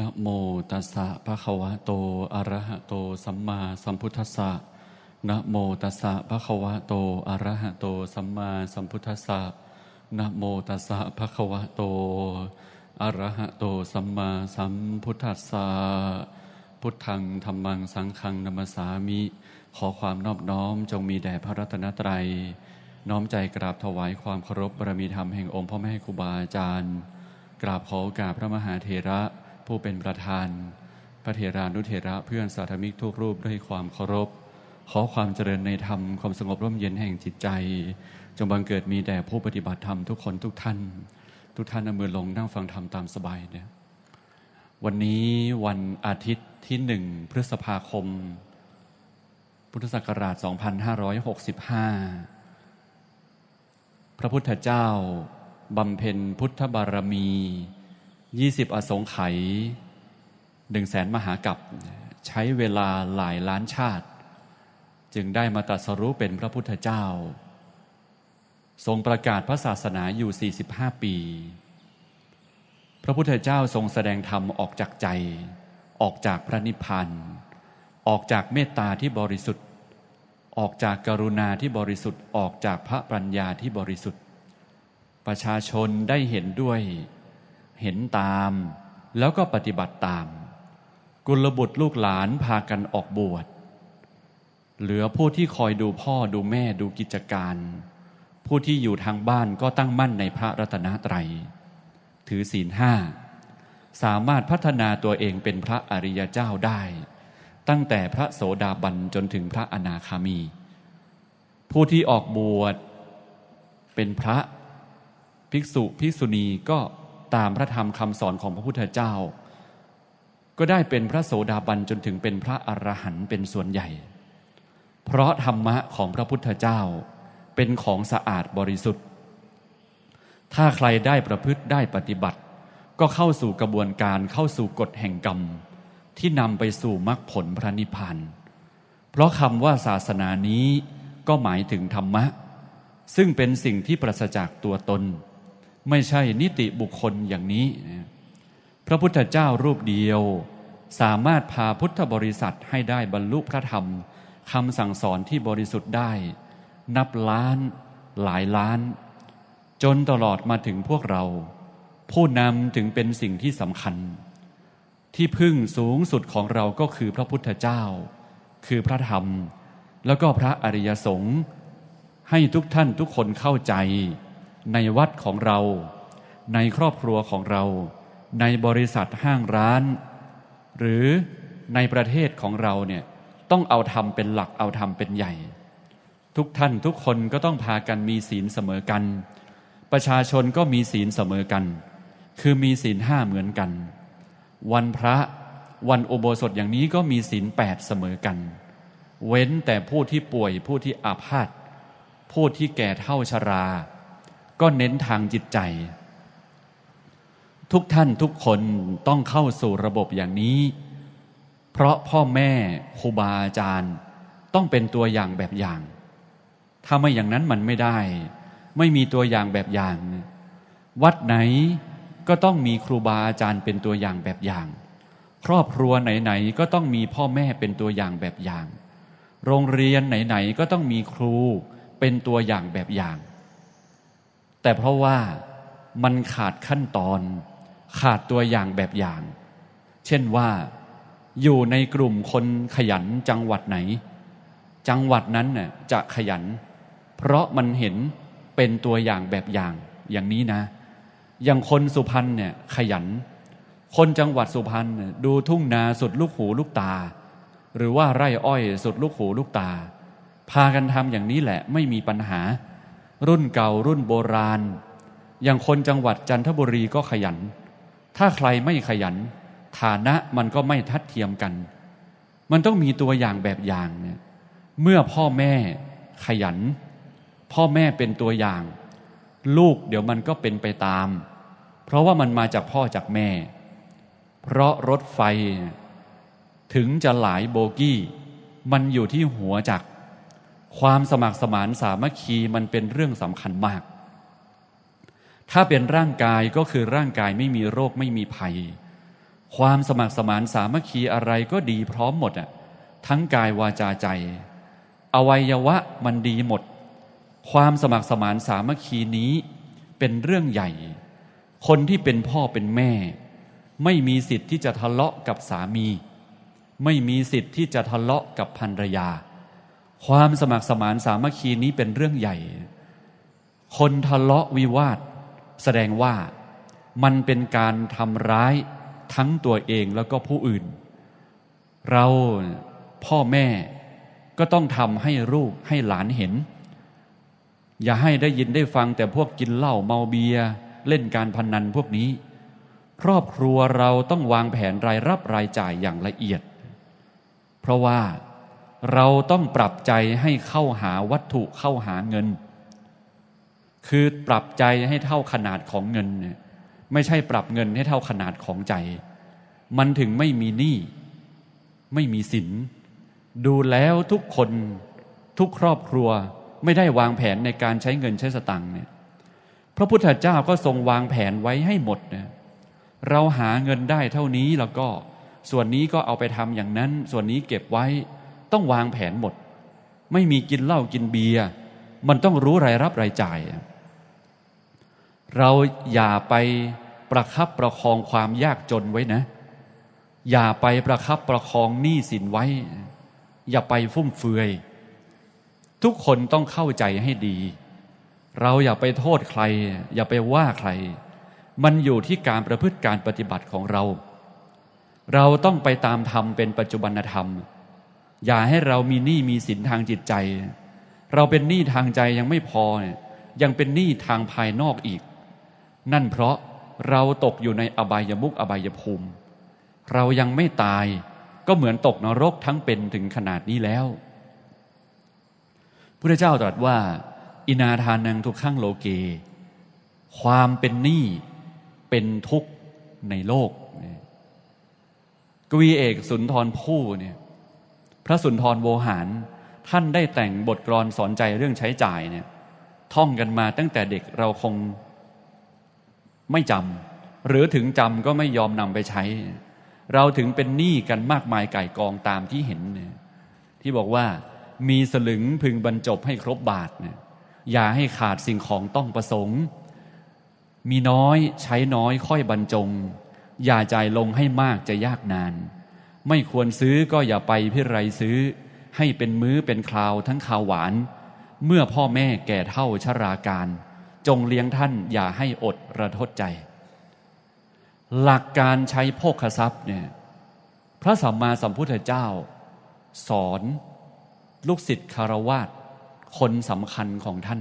นะโมตัสสะภะคะวะโต อะระหะโต สัมมาสัมพุทธัสสะนะโมตัสสะภะคะวะโต อะระหะโต สัมมาสัมพุทธัสสะนะโมตัสสะภะคะวะโต อะระหะโต สัมมาสัมพุทธัสสะ พุทธังธรรมังสังฆังนัมสามิ ขอความนอบน้อมจงมีแด่พระรัตนตรัย น้อมใจกราบถวายความเคารพบารมีธรรมแห่งองค์พ่อแม่ครูบาอาจารย์ กราบขอโอกาสพระมหาเถระ ผู้เป็นประธาน พระเถรานุเถระเพื่อนสาธมิกทุกรูปด้วยความเคารพ ขอความเจริญในธรรมความสงบร่มเย็นแห่งจิตใจ จงบังเกิดมีแด่ผู้ปฏิบัติธรรมทุกคนทุกท่าน ทุกท่านเอามือลงนั่งฟังธรรมตามสบายเนี่ยวันนี้วันอาทิตย์ที่หนึ่งพฤษภาคม พุทธศักราช 2565 พระพุทธเจ้าบำเพ็ญพุทธบารมี ยี่สิบอสงไขยหนึ่งแสนมหากับใช้เวลาหลายล้านชาติ จึงได้มาตรัสรู้เป็นพระพุทธเจ้า ทรงประกาศพระศาสนาอยู่ 45 ปี พระพุทธเจ้าทรงแสดงธรรมออกจากใจ ออกจากพระนิพพานออกจากเมตตาที่บริสุทธิ์ ออกจากกรุณาที่บริสุทธิ์ ออกจากพระปัญญาที่บริสุทธิ์ ประชาชนได้เห็นด้วย เห็นตาม แล้วก็ปฏิบัติตาม กุลบุตรลูกหลานพากันออกบวช เหลือผู้ที่คอยดูพ่อดูแม่ดูกิจการ ผู้ที่อยู่ทางบ้านก็ตั้งมั่นในพระรัตนตรัย ถือศีลห้า สามารถพัฒนาตัวเองเป็นพระอริยเจ้าได้ ตั้งแต่พระโสดาบันจนถึงพระอนาคามี ผู้ที่ออกบวชเป็นพระภิกษุภิกษุณีก็ ตามพระธรรมคำสอนของพระพุทธเจ้า ก็ได้เป็นพระโสดาบันจนถึงเป็นพระอรหันต์เป็นส่วนใหญ่ เพราะธรรมะของพระพุทธเจ้าเป็นของสะอาดบริสุทธิ์ ถ้าใครได้ประพฤติได้ปฏิบัติ ก็เข้าสู่กระบวนการเข้าสู่กฎแห่งกรรม ที่นำไปสู่มรรคผลพระนิพพาน เพราะคำว่าศาสนานี้ก็หมายถึงธรรมะ ซึ่งเป็นสิ่งที่ปราศจากตัวตน ไม่ใช่นิติบุคคลอย่างนี้ พระพุทธเจ้ารูปเดียว สามารถพาพุทธบริษัทให้ได้บรรลุพระธรรมคำสั่งสอนที่บริสุทธิ์ได้ นับล้านหลายล้าน จนตลอดมาถึงพวกเรา ผู้นำถึงเป็นสิ่งที่สำคัญ ที่พึ่งสูงสุดของเราก็คือพระพุทธเจ้า คือพระธรรม แล้วก็พระอริยสงฆ์ให้ทุกท่านทุกคนเข้าใจ ในวัดของเรา ในครอบครัวของเรา ในบริษัทห้างร้าน หรือในประเทศของเราเนี่ยต้องเอาธรรมเป็นหลักเอาธรรมเป็นใหญ่ ทุกท่านทุกคนก็ต้องพากันมีศีลเสมอกัน ประชาชนก็มีศีลเสมอกัน คือมีศีลห้าเหมือนกัน วันพระวันอุโบสถอย่างนี้ก็มีศีลแปดเสมอกัน เว้นแต่ผู้ที่ป่วยผู้ที่อาพาธผู้ที่แก่เท่าชรา ก็เน้นทางจิตใจ ทุกท่านทุกคนต้องเข้าสู่ระบบอย่างนี้ เพราะพ่อแม่ครูบาอาจารย์ ต้องเป็นตัวอย่างแบบอย่าง ถ้าไม่อย่างนั้นมันไม่ได้ ไม่มีตัวอย่างแบบอย่าง วัดไหนก็ต้องมีครูบาอาจารย์เป็นตัวอย่างแบบอย่าง ครอบครัวไหนๆก็ต้องมีพ่อแม่เป็นตัวอย่างแบบอย่าง โรงเรียนไหนๆก็ต้องมีครูเป็นตัวอย่างแบบอย่าง แต่เพราะว่ามันขาดขั้นตอน ขาดตัวอย่างแบบอย่าง เช่นว่าอยู่ในกลุ่มคนขยันจังหวัดไหน จังหวัดนั้นน่ยจะขยัน เพราะมันเห็นเป็นตัวอย่างแบบอย่างอย่างนี้นะ อย่างคนสุพรรณเนี่ยขยัน คนจังหวัดสุพรรณดูทุ่งนาสุดลูกหูลูกตา หรือว่าไร่อ้อยสุดลูกหูลูกตา พากันทำอย่างนี้แหละไม่มีปัญหา รุ่นเก่ารุ่นโบราณ อย่างคนจังหวัดจันทบุรีก็ขยัน ถ้าใครไม่ขยัน ฐานะมันก็ไม่ทัดเทียมกัน มันต้องมีตัวอย่างแบบอย่างเนี่ยเมื่อพ่อแม่ขยัน พ่อแม่เป็นตัวอย่าง ลูกเดี๋ยวมันก็เป็นไปตาม เพราะว่ามันมาจากพ่อจากแม่ เพราะรถไฟ ถึงจะหลายโบกี้ มันอยู่ที่หัวจัก ความสมัครสมานสามัคคีมันเป็นเรื่องสำคัญมาก ถ้าเป็นร่างกายก็คือร่างกายไม่มีโรคไม่มีภัย ความสมัครสมานสามัคคีอะไรก็ดีพร้อมหมดอะทั้งกายวาจาใจ อวัยวะมันดีหมด ความสมัครสมานสามัคคีนี้เป็นเรื่องใหญ่ คนที่เป็นพ่อเป็นแม่ ไม่มีสิทธิ์ที่จะทะเลาะกับสามี ไม่มีสิทธิ์ที่จะทะเลาะกับภรรยา ความสมัครสมานสามัคคีนี้เป็นเรื่องใหญ่ คนทะเลาะวิวาท แสดงว่ามันเป็นการทำร้ายทั้งตัวเองแล้วก็ผู้อื่น เราพ่อแม่ก็ต้องทำให้ลูกให้หลานเห็น อย่าให้ได้ยินได้ฟังแต่พวกกินเหล้าเมาเบียเล่นการพนนันพวกนี้ ครอบครัวเราต้องวางแผนรายรับรายจ่ายอย่างละเอียด เพราะว่า เราต้องปรับใจให้เข้าหาวัตถุเข้าหาเงิน คือปรับใจให้เท่าขนาดของเงินเนี่ยไม่ใช่ปรับเงินให้เท่าขนาดของใจ มันถึงไม่มีหนี้ไม่มีสิน ดูแล้วทุกคนทุกครอบครัวไม่ได้วางแผนในการใช้เงินใช้สตังค์เนี่ยพระพุทธเจ้าก็ทรงวางแผนไว้ให้หมดนะเราหาเงินได้เท่านี้แล้วก็ส่วนนี้ก็เอาไปทำอย่างนั้น ส่วนนี้เก็บไว้ ต้องวางแผนหมด ไม่มีกินเหล้ากินเบียร์มันต้องรู้รายรับรายจ่าย เราอย่าไปประคับประคองความยากจนไว้นะ อย่าไปประคับประคองหนี้สินไว้ อย่าไปฟุ่มเฟือย ทุกคนต้องเข้าใจให้ดี เราอย่าไปโทษใคร อย่าไปว่าใคร มันอยู่ที่การประพฤติการปฏิบัติของเรา เราต้องไปตามธรรมเป็นปัจจุบันธรรม อย่าให้เรามีหนี้มีสินทางจิตใจ เราเป็นหนี้ทางใจยังไม่พอเนี่ยยังเป็นหนี้ทางภายนอกอีก นั่นเพราะเราตกอยู่ในอบายมุกอบายภูมิ เรายังไม่ตายก็เหมือนตกนรกทั้งเป็นถึงขนาดนี้แล้วพระเจ้าตรัสว่า อินาทานังทุกข้งโลเก ความเป็นหนี้เป็นทุกข์ในโลก กวีเอกสุนทรภู่เนี่ย พระสุนทรโวหาร ท่านได้แต่งบทกรอนสอนใจเรื่องใช้จ่ายเนี่ยท่องกันมาตั้งแต่เด็กเราคงไม่จำหรือถึงจำก็ไม่ยอมนำไปใช้ เราถึงเป็นหนี้กันมากมายไก่กองตามที่เห็นเนี่ยที่บอกว่ามีสลึงพึงบรรจบให้ครบบาทเนี่ยอย่าให้ขาดสิ่งของต้องประสงค์ มีน้อยใช้น้อยค่อยบรรจง อย่าจ่ายลงให้มากจะยากนาน ไม่ควรซื้อก็อย่าไปพิไรซื้อ ให้เป็นมื้อเป็นคราวทั้งข่าวหวาน เมื่อพ่อแม่แก่เท่าชราการ จงเลี้ยงท่านอย่าให้อดระทดใจ หลักการใช้โภคทรัพย์เนี่ยพระสัมมาสัมพุทธเจ้า สอนลูกศิษย์คารวาสคนสำคัญของท่าน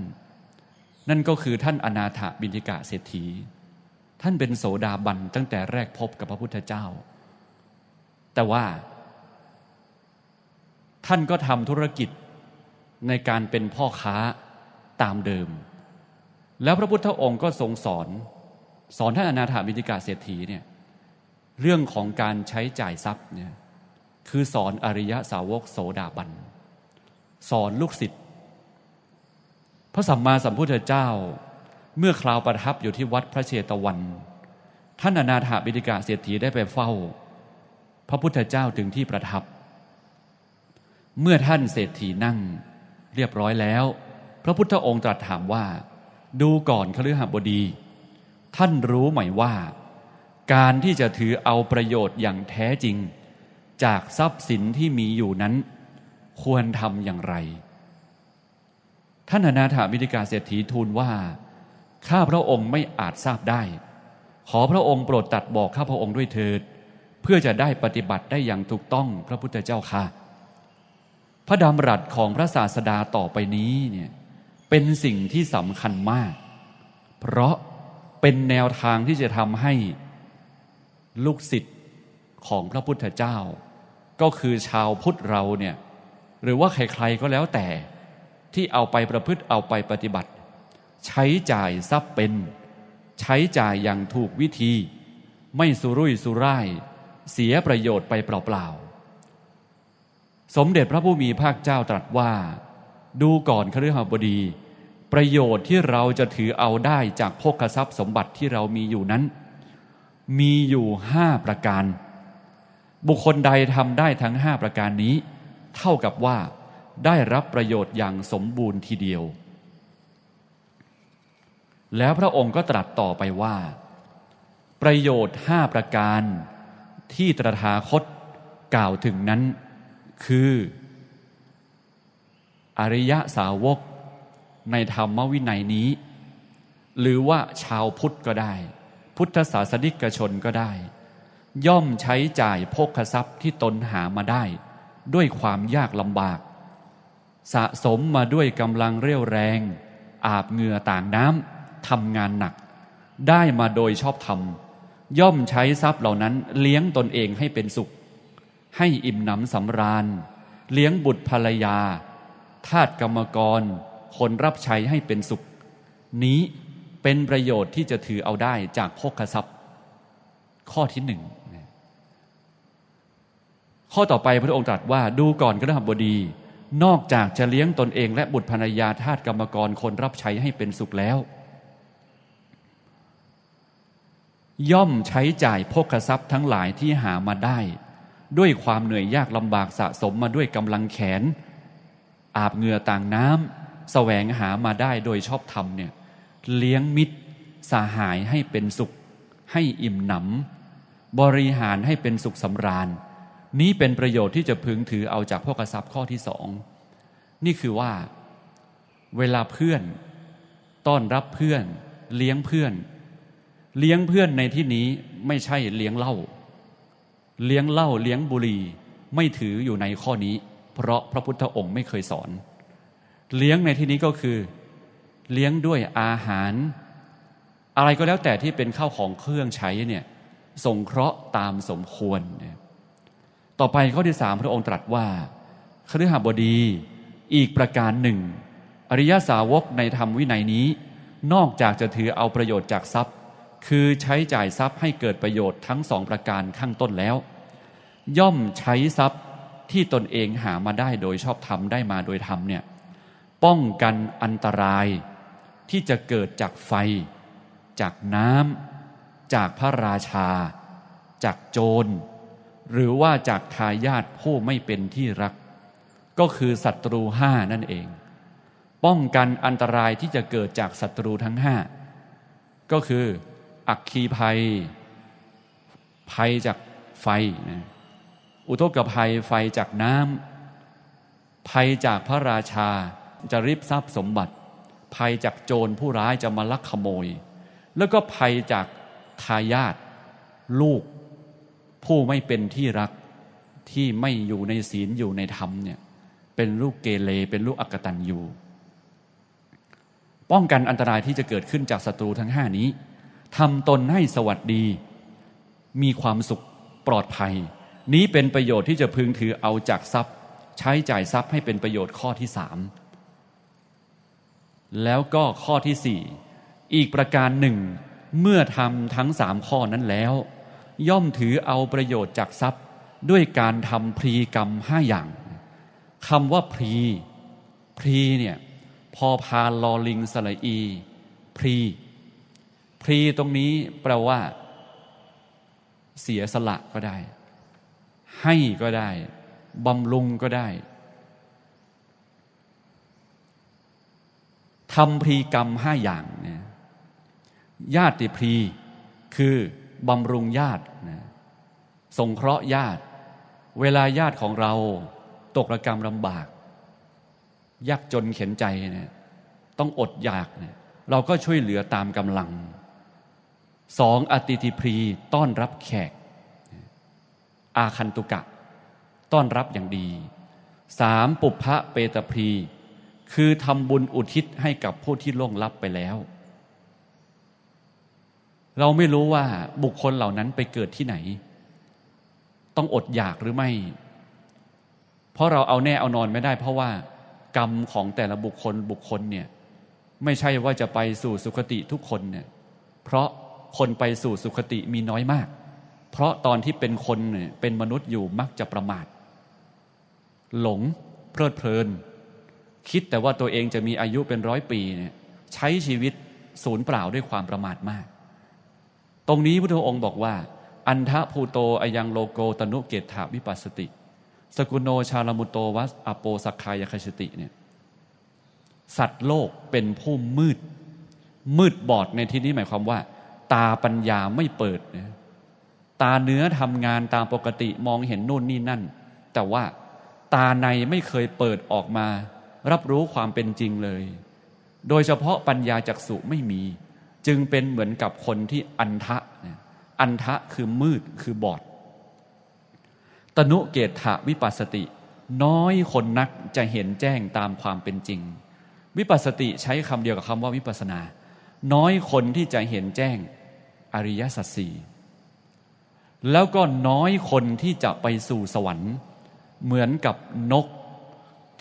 นั่นก็คือท่านอนาถบินิกะเศรษฐี ท่านเป็นโสดาบันตั้งแต่แรกพบกับพระพุทธเจ้า แต่ว่า ท่านก็ทำธุรกิจในการเป็นพ่อค้าตามเดิม แล้วพระพุทธองค์ก็ทรงสอน สอนท่านอนาถาบิณิกาเศรษฐีเนี่ยเรื่องของการใช้จ่ายทรัพย์เนี่ยคือสอนอริยสาวกโสดาบัน สอนลูกศิษย์พระสัมมาสัมพุทธเจ้า เมื่อคราวประทับอยู่ที่วัดพระเชตวัน ท่านอนาถาบิณิกาเศรษฐีได้ไปเฝ้า พระพุทธเจ้าถึงที่ประทับ เมื่อท่านเศรษฐีนั่ง เรียบร้อยแล้ว พระพุทธองค์ตรัสถามว่า ดูก่อนคฤหบดี ท่านรู้ไหมว่า การที่จะถือเอาประโยชน์อย่างแท้จริง จากทรัพย์สินที่มีอยู่นั้น ควรทำอย่างไร ท่านอนาถามิธิกาเศรษฐีทูลว่า ข้าพระองค์ไม่อาจทราบได้ ขอพระองค์โปรดตัดบอกข้าพระองค์ด้วยเถิด เพื่อจะได้ปฏิบัติได้อย่างถูกต้องพระพุทธเจ้าค่ะ พระดำรัสของพระศาสดาต่อไปนี้เนี่ยเป็นสิ่งที่สำคัญมาก เพราะเป็นแนวทางที่จะทำให้ลูกศิษย์ของพระพุทธเจ้า ก็คือชาวพุทธเราเนี่ยหรือว่าใครๆก็แล้วแต่ที่เอาไปประพฤติเอาไปปฏิบัติ ใช้จ่ายทรัพย์เป็น ใช้จ่ายอย่างถูกวิธี ไม่สุรุ่ยสุร่าย เสียประโยชน์ไปเปล่าๆ สมเด็จพระผู้มีภาคเจ้าตรัสว่า ดูก่อนคฤหบดี ประโยชน์ที่เราจะถือเอาได้จากพกทรัพย์สมบัติที่เรามีอยู่นั้น มีอยู่ห้าประการ บุคคลใดทำได้ทั้งห้าประการนี้ เท่ากับว่าได้รับประโยชน์อย่างสมบูรณ์ทีเดียว แล้วพระองค์ก็ตรัสต่อไปว่า ประโยชน์ห้าประการ ที่ตถาคตกล่าวถึงนั้น คือ อริยสาวกในธรรมวินัยนี้ หรือว่าชาวพุทธก็ได้ พุทธศาสนิกชนก็ได้ ย่อมใช้จ่ายพกทรัพย์ที่ตนหามาได้ ด้วยความยากลำบาก สะสมมาด้วยกำลังเรี่ยวแรง อาบเหงื่อต่างน้ำทำงานหนัก ได้มาโดยชอบธรรม ย่อมใช้ทรัพย์เหล่านั้นเลี้ยงตนเองให้เป็นสุข ให้อิ่มหนำสำราญ เลี้ยงบุตรภรรยา ทาสกรรมกร คนรับใช้ให้เป็นสุข นี้เป็นประโยชน์ที่จะถือเอาได้จากพกทรัพย์ ข้อที่หนึ่งข้อต่อไปพระองค์ตรัสว่าดูก่อนกระหับบดี นอกจากจะเลี้ยงตนเองและบุตรภรรยาทาสกรรมกรคนรับใช้ให้เป็นสุขแล้ว ย่อมใช้จ่ายพกทรัพย์ทั้งหลายที่หามาได้ ด้วยความเหนื่อยยากลำบากสะสมมาด้วยกำลังแขน อาบเหงื่อต่างน้ำแสวงหามาได้โดยชอบธรรมเนี่ยเลี้ยงมิตรสาหายให้เป็นสุข ให้อิ่มหนำบริหารให้เป็นสุขสำราญ นี้เป็นประโยชน์ที่จะพึงถือเอาจากพกทรัพย์ข้อที่สองนี่คือว่า เวลาเพื่อน ต้อนรับเพื่อน เลี้ยงเพื่อน เลี้ยงเพื่อนในที่นี้ไม่ใช่เลี้ยงเหล้าเลี้ยงเหล้าเลี้ยงบุหรี่ไม่ถืออยู่ในข้อนี้ เพราะพระพุทธองค์ไม่เคยสอน เลี้ยงในที่นี้ก็คือ เลี้ยงด้วยอาหาร อะไรก็แล้วแต่ที่เป็นข้าวของเครื่องใช้เนี่ยสงเคราะห์ตามสมควร ต่อไปข้อที่สามพระองค์ตรัสว่าคฤหบดีอีกประการหนึ่ง อริยสาวกในธรรมวินัยนี้ นอกจากจะถือเอาประโยชน์จากทรัพย์ คือใช้จ่ายทรัพย์ให้เกิดประโยชน์ทั้งสองประการข้างต้นแล้ว ย่อมใช้ทรัพย์ที่ตนเองหามาได้โดยชอบธรรมได้มาโดยธรรมเนี่ยป้องกันอันตรายที่จะเกิดจากไฟ จากน้ำจากพระราชา จากโจร หรือว่าจากทายาทผู้ไม่เป็นที่รัก ก็คือศัตรูห้านั่นเอง ป้องกันอันตรายที่จะเกิดจากศัตรูทั้งห้าก็คือ อักคีภัย ภัยจากไฟนะอุทกภัยไฟจากน้ำภัยจากพระราชาจะริบทรัพย์สมบัติ ภัยจากโจรผู้ร้ายจะมาลักขโมย แล้วก็ภัยจากทายาทลูก ผู้ไม่เป็นที่รักที่ไม่อยู่ในศีลอยู่ในธรรมเนี่ยเป็นลูกเกเรเป็นลูกอักตันยูป้องกันอันตรายที่จะเกิดขึ้นจากศัตรูทั้งห้านี้ ทำตนให้สวัสดี มีความสุขปลอดภัย นี้เป็นประโยชน์ที่จะพึงถือเอาจากทรัพย์ ใช้จ่ายทรัพย์ให้เป็นประโยชน์ข้อที่สามแล้วก็ข้อที่สี่อีกประการหนึ่ง เมื่อทำทั้งสามข้อนั้นแล้ว ย่อมถือเอาประโยชน์จากทรัพย์ด้วยการทำพรีกรรมห้าอย่างคำว่าพรี พรีเนี่ยพอพาลอลิงสละอี พรี พรีตรงนี้แปลว่า เสียสละก็ได้ ให้ก็ได้บำรุงก็ได้ทำพรีกรรมห้าอย่างเนี่ยญาติพรีคือบำรุงญาตินะสงเคราะห์ญาติ เวลาญาติของเราตกระกรรมลำบาก ยากจนเข็นใจเนี่ยต้องอดอยากเนี่ยเราก็ช่วยเหลือตามกำลัง สองอติธิพรีต้อนรับแขก อาคันตุกะ ต้อนรับอย่างดีสามปุพพะเปตพรี คือทำบุญอุทิศให้กับผู้ที่ล่วงลับไปแล้ว เราไม่รู้ว่าบุคคลเหล่านั้นไปเกิดที่ไหน ต้องอดอยากหรือไม่ เพราะเราเอาแน่เอานอนไม่ได้ เพราะว่ากรรมของแต่ละบุคคลบุคคลเนี่ยไม่ใช่ว่าจะไปสู่สุคติทุกคนเนี่ยเพราะ คนไปสู่สุคติมีน้อยมาก เพราะตอนที่เป็นคนเป็นมนุษย์อยู่มักจะประมาท หลงเพลิดเพลิน คิดแต่ว่าตัวเองจะมีอายุเป็นร้อยปีเนี่ยใช้ชีวิตศูนย์เปล่าด้วยความประมาทมาก ตรงนี้พระองค์บอกว่า อันทะภูโตอยังโลโกตนุเกตถาวิปัสสติ สกุโนชาลมุโตวัสอโปสักคายคชติเนี่ยสัตว์โลกเป็นผู้มืด มืดบอดในที่นี้หมายความว่า ตาปัญญาไม่เปิดนะตาเนื้อทำงานตามปกติมองเห็นนู่นนี่นั่น แต่ว่าตาในไม่เคยเปิดออกมา รับรู้ความเป็นจริงเลย โดยเฉพาะปัญญาจักสุไม่มี จึงเป็นเหมือนกับคนที่อันทะอันทะคือมืดคือบอด ตนุเกตถะวิปัสสติ น้อยคนนักจะเห็นแจ้งตามความเป็นจริง วิปัสสติใช้คำเดียวกับคำว่าวิปัสนา น้อยคนที่จะเห็นแจ้ง อริยสัจสี่แล้วก็น้อยคนที่จะไปสู่สวรรค์ เหมือนกับนก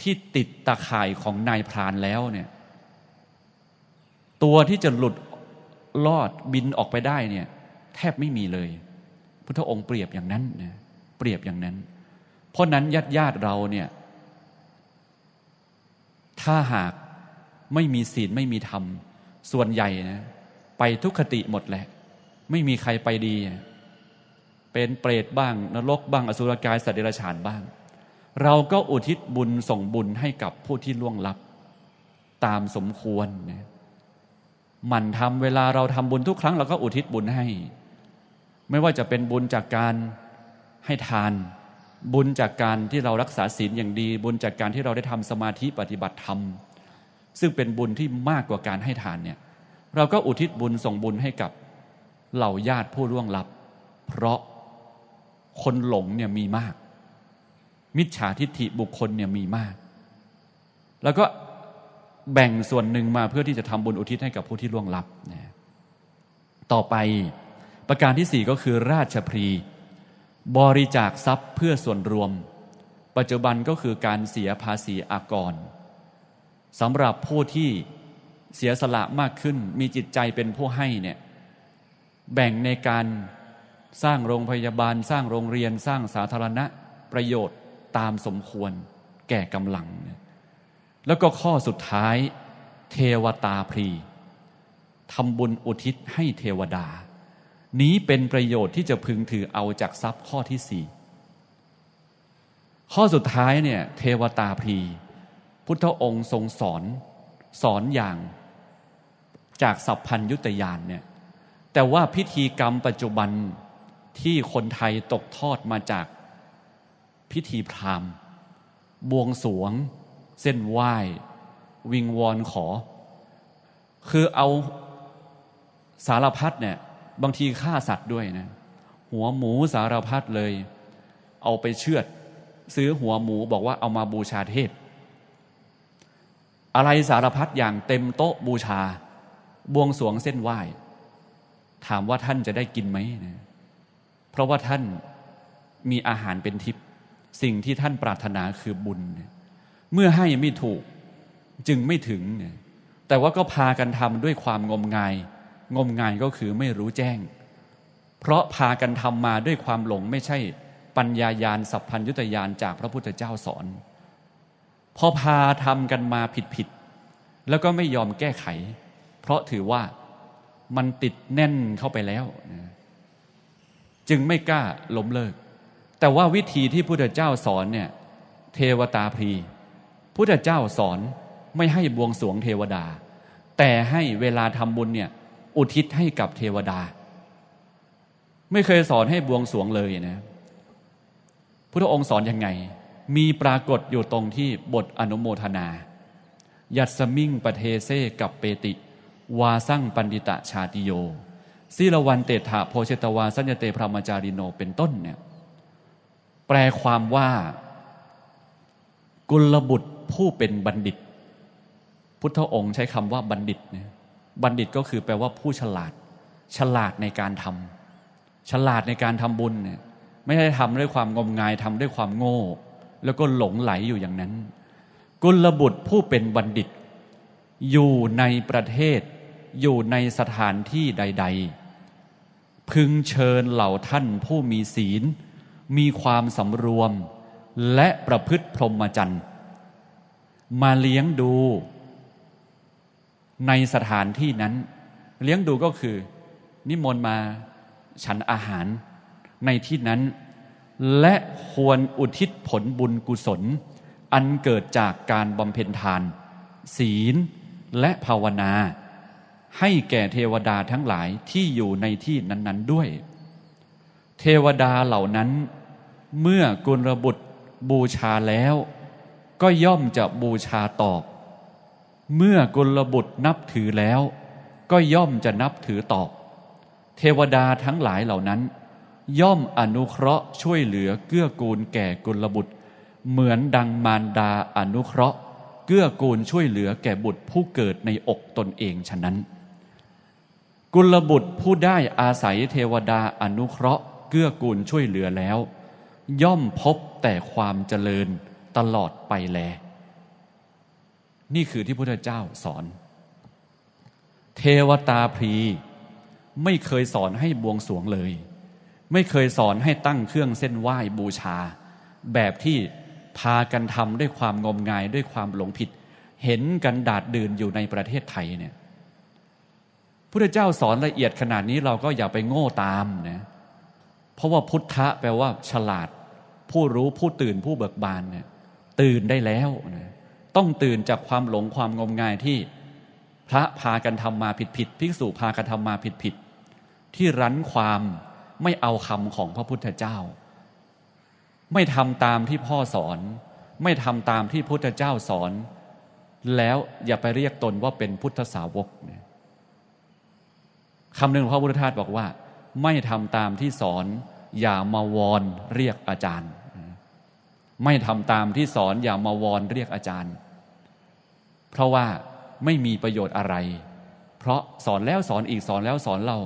ที่ติดตะข่ายของนายพรานแล้วเนี่ยตัวที่จะหลุดลอดบินออกไปได้เนี่ยแทบไม่มีเลย พุทธองค์เปรียบอย่างนั้นนะเปรียบอย่างนั้น เพราะนั้นญาติญาติเราเนี่ยถ้าหากไม่มีศีลไม่มีธรรม ส่วนใหญ่นะไปทุกขติหมดแหละ ไม่มีใครไปดี เป็นเปรตบ้าง นรกบ้าง อสุรกายสัตว์เดรัจฉานบ้าง เราก็อุทิศบุญส่งบุญให้กับผู้ที่ล่วงลับ ตามสมควรนะมันทำเวลาเราทำบุญทุกครั้งเราก็อุทิศบุญให้ ไม่ว่าจะเป็นบุญจากการให้ทาน บุญจากการที่เรารักษาศีลอย่างดี บุญจากการที่เราได้ทำสมาธิปฏิบัติธรรม ซึ่งเป็นบุญที่มากกว่าการให้ทานเนี่ยเราก็อุทิศบุญส่งบุญให้กับ เหล่าญาติผู้ล่วงลับ เพราะคนหลงเนี่ยมีมาก มิจฉาทิฏฐิบุคคลเนี่ยมีมาก แล้วก็แบ่งส่วนหนึ่งมาเพื่อที่จะทำบุญอุทิศให้กับผู้ที่ล่วงลับนะต่อไปประการที่สี่ก็คือราชพรี บริจาคทรัพย์เพื่อส่วนรวม ปัจจุบันก็คือการเสียภาษีอากรสำหรับผู้ที่เสียสละมากขึ้น มีจิตใจเป็นผู้ให้เนี่ย แบ่งในการสร้างโรงพยาบาลสร้างโรงเรียนสร้างสาธารณะประโยชน์ตามสมควรแก่กำลัง แล้วก็ข้อสุดท้าย เทวตาพรีทำบุญอุทิศให้เทวดา นี้เป็นประโยชน์ที่จะพึงถือเอาจากทรัพย์ข้อที่สี่ข้อสุดท้ายเนี่ยเทวตาพรีพุทธองค์ทรงสอนสอนอย่างจากสัพพัญยุตยานเนี่ย แต่ว่าพิธีกรรมปัจจุบันที่คนไทยตกทอดมาจากพิธีพราหมณ์ บวงสวง เส้นไหว้ วิงวอนขอ คือเอาสารพัดเนี่ย บางทีฆ่าสัตว์ด้วยนะ หัวหมูสารพัดเลย เอาไปเชือด ซื้อหัวหมูบอกว่าเอามาบูชาเทพ อะไรสารพัดอย่างเต็มโต๊ะบูชา บวงสวงเส้นไหว้ ถามว่าท่านจะได้กินไหมนะเพราะว่าท่านมีอาหารเป็นทิพย์สิ่งที่ท่านปรารถนาคือบุญ เมื่อให้ไม่ถูกจึงไม่ถึง แต่ว่าก็พากันทำด้วยความงมงาย งมงายก็คือไม่รู้แจ้ง เพราะพากันทำมาด้วยความหลงไม่ใช่ปัญญายาณสัพพัญยุตยานจากพระพุทธเจ้าสอน พอพาทำกันมาผิดผิดแล้วก็ไม่ยอมแก้ไข เพราะถือว่า มันติดแน่นเข้าไปแล้วนะจึงไม่กล้าล้มเลิก แต่ว่าวิธีที่พุทธเจ้าสอนเนี่ยเทวตาพรีพุทธเจ้าสอนไม่ให้บวงสรวงเทวดา แต่ให้เวลาทำบุญเนี่ยอุทิศให้กับเทวดา ไม่เคยสอนให้บวงสรวงเลยนะพุทธองค์สอนยังไง มีปรากฏอยู่ตรงที่บทอนุโมทนา ยัสมิง ปะเทเส กัปเปติ วาสังปัณฑิตะชาติโยสีละวันเตตถะ โภเชตวาสัญญะเตพรัหมะจาริโนเป็นต้นเนี่ยแปลความว่า กุลบุตรผู้เป็นบัณฑิต พุทธองค์ใช้คำว่าบัณฑิตเนี่ยบัณฑิตก็คือแปลว่าผู้ฉลาด ฉลาดในการทำฉลาดในการทำบุญเนี่ยไม่ได้ทำด้วยความงมงายทำด้วยความโง่ แล้วก็หลงไหลอยู่อย่างนั้น กุลบุตรผู้เป็นบัณฑิต อยู่ในประเทศ อยู่ในสถานที่ใด ๆ พึงเชิญเหล่าท่านผู้มีศีล มีความสำรวม และประพฤติพรหมจรรย์ มาเลี้ยงดู ในสถานที่นั้น เลี้ยงดูก็คือ นิมนต์มาฉันอาหารในที่นั้น และควรอุทิศผลบุญกุศล อันเกิดจากการบำเพ็ญทาน ศีล และภาวนา ให้แก่เทวดาทั้งหลายที่อยู่ในที่นั้น ๆด้วย เทวดาเหล่านั้น เมื่อกุลบุตรบูชาแล้ว ก็ย่อมจะบูชาตอบ เมื่อกุลบุตรนับถือแล้ว ก็ย่อมจะนับถือตอบ เทวดาทั้งหลายเหล่านั้น ย่อมอนุเคราะห์ช่วยเหลือเกื้อกูลแก่กุลบุตร เหมือนดังมารดาอนุเคราะห์ เกื้อกูลช่วยเหลือแก่บุตรผู้เกิดในอกตนเองฉะนั้น กุลบุตรผู้ได้อาศัยเทวดาอนุเคราะห์ เกื้อกูลช่วยเหลือแล้ว ย่อมพบแต่ความเจริญตลอดไปแล นี่คือที่พุทธเจ้าสอน เทวตาพรีไม่เคยสอนให้บวงสรวงเลย ไม่เคยสอนให้ตั้งเครื่องเส้นไหว้บูชา แบบที่ พากันทำด้วยความงมงายด้วยความหลงผิด เห็นกันดาดดื่นอยู่ในประเทศไทยเนี่ยพุทธเจ้าสอนละเอียดขนาดนี้เราก็อย่าไปโง่ตามนะเพราะว่าพุทธะแปลว่า ฉลาด ผู้รู้ผู้ตื่นผู้เบิกบานเนี่ยตื่นได้แล้วนะต้องตื่นจากความหลงความงมงายที่พระพากันทำมาผิดผิดภิกษุพากันทำมาผิดผิดที่รั้นความไม่เอาคำของพระพุทธเจ้า ไม่ทำตามที่พ่อสอน ไม่ทำตามที่พุทธเจ้าสอน แล้วอย่าไปเรียกตนว่าเป็นพุทธสาวกคำหนึ่งพระพุทธทาสบอกว่า ไม่ทำตามที่สอน อย่ามาวอนเรียกอาจารย์ ไม่ทำตามที่สอน อย่ามาวอนเรียกอาจารย์ เพราะว่าไม่มีประโยชน์อะไร เพราะสอนแล้วสอนอีกสอนแล้วสอนเรา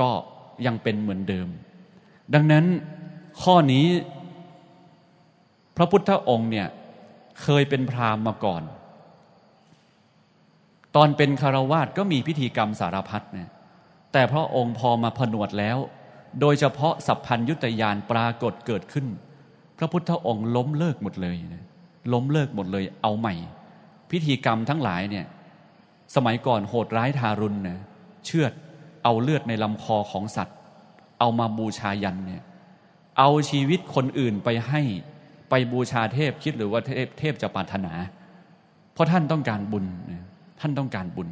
ก็ยังเป็นเหมือนเดิม ดังนั้นข้อนี้ ระพุทธองค์เนี่ยเคยเป็นพราหมณ์มาก่อน ตอนเป็นคารวาสก็มีพิธีกรรมสารพัดเนี่ยแต่พระองค์พอมาผนวดแล้ว โดยเฉพาะสัพพัญยุตยานปรากฏเกิดขึ้น พระพุทธองค์ล้มเลิกหมดเลยนะล้มเลิกหมดเลยเอาใหม่ พิธีกรรมทั้งหลายเนี่ยสมัยก่อนโหดร้ายทารุณนะเชือดเอาเลือดในลำคอของสัตว์ เอามาบูชายันเนี่ยเอาชีวิตคนอื่นไปให้ ไปบูชาเทพคิดหรือว่าเทพเทพจะปรารถนา เพราะท่านต้องการบุญ ท่านต้องการบุญ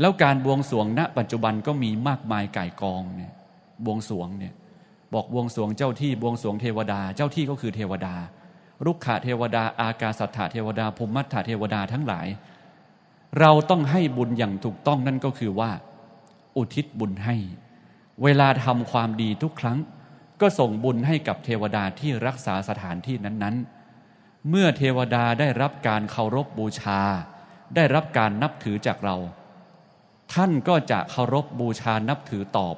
แล้วการบวงสรวงณ ปัจจุบันก็มีมากมายไก่กองเนี่ยบวงสรวงเนี่ยบอกบวงสรวงเจ้าที่บวงสรวงเทวดา เจ้าที่ก็คือเทวดารุกขะเทวดา อากาสัทธาเทวดาภูมิมัตถเทวดาทั้งหลาย เราต้องให้บุญอย่างถูกต้องนั่นก็คือว่า อุทิศบุญให้ เวลาทำความดีทุกครั้ง ก็ส่งบุญให้กับเทวดาที่รักษาสถานที่นั้นๆ เมื่อเทวดาได้รับการเคารพบบูชา ได้รับการนับถือจากเรา ท่านก็จะเคารพบบูชานับถือตอบ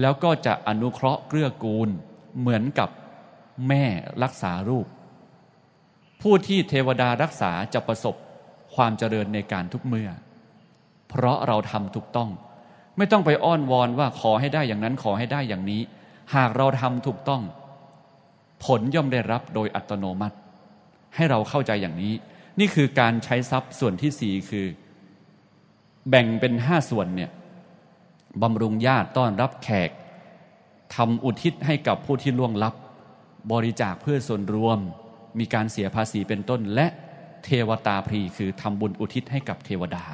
แล้วก็จะอนุเคราะห์เกื้อกูล เหมือนกับแม่รักษารูป ผู้ที่เทวดารักษาจะประสบความเจริญในการทุกเมื่อ เพราะเราทำถูกต้อง ไม่ต้องไปอ้อนวอนว่าขอให้ได้อย่างนั้นขอให้ได้อย่างนี้ หากเราทำถูกต้อง ผลย่อมได้รับโดยอัตโนมัติ ให้เราเข้าใจอย่างนี้ นี่คือการใช้ทรัพย์ส่วนที่สี่คือ แบ่งเป็นห้าส่วนเนี่ยบำรุงญาติต้อนรับแขกทำอุทิศให้กับผู้ที่ล่วงลับ บริจาคเพื่อส่วนรวม มีการเสียภาษีเป็นต้น และเทวตาพรีคือทำบุญอุทิศให้กับเทวดา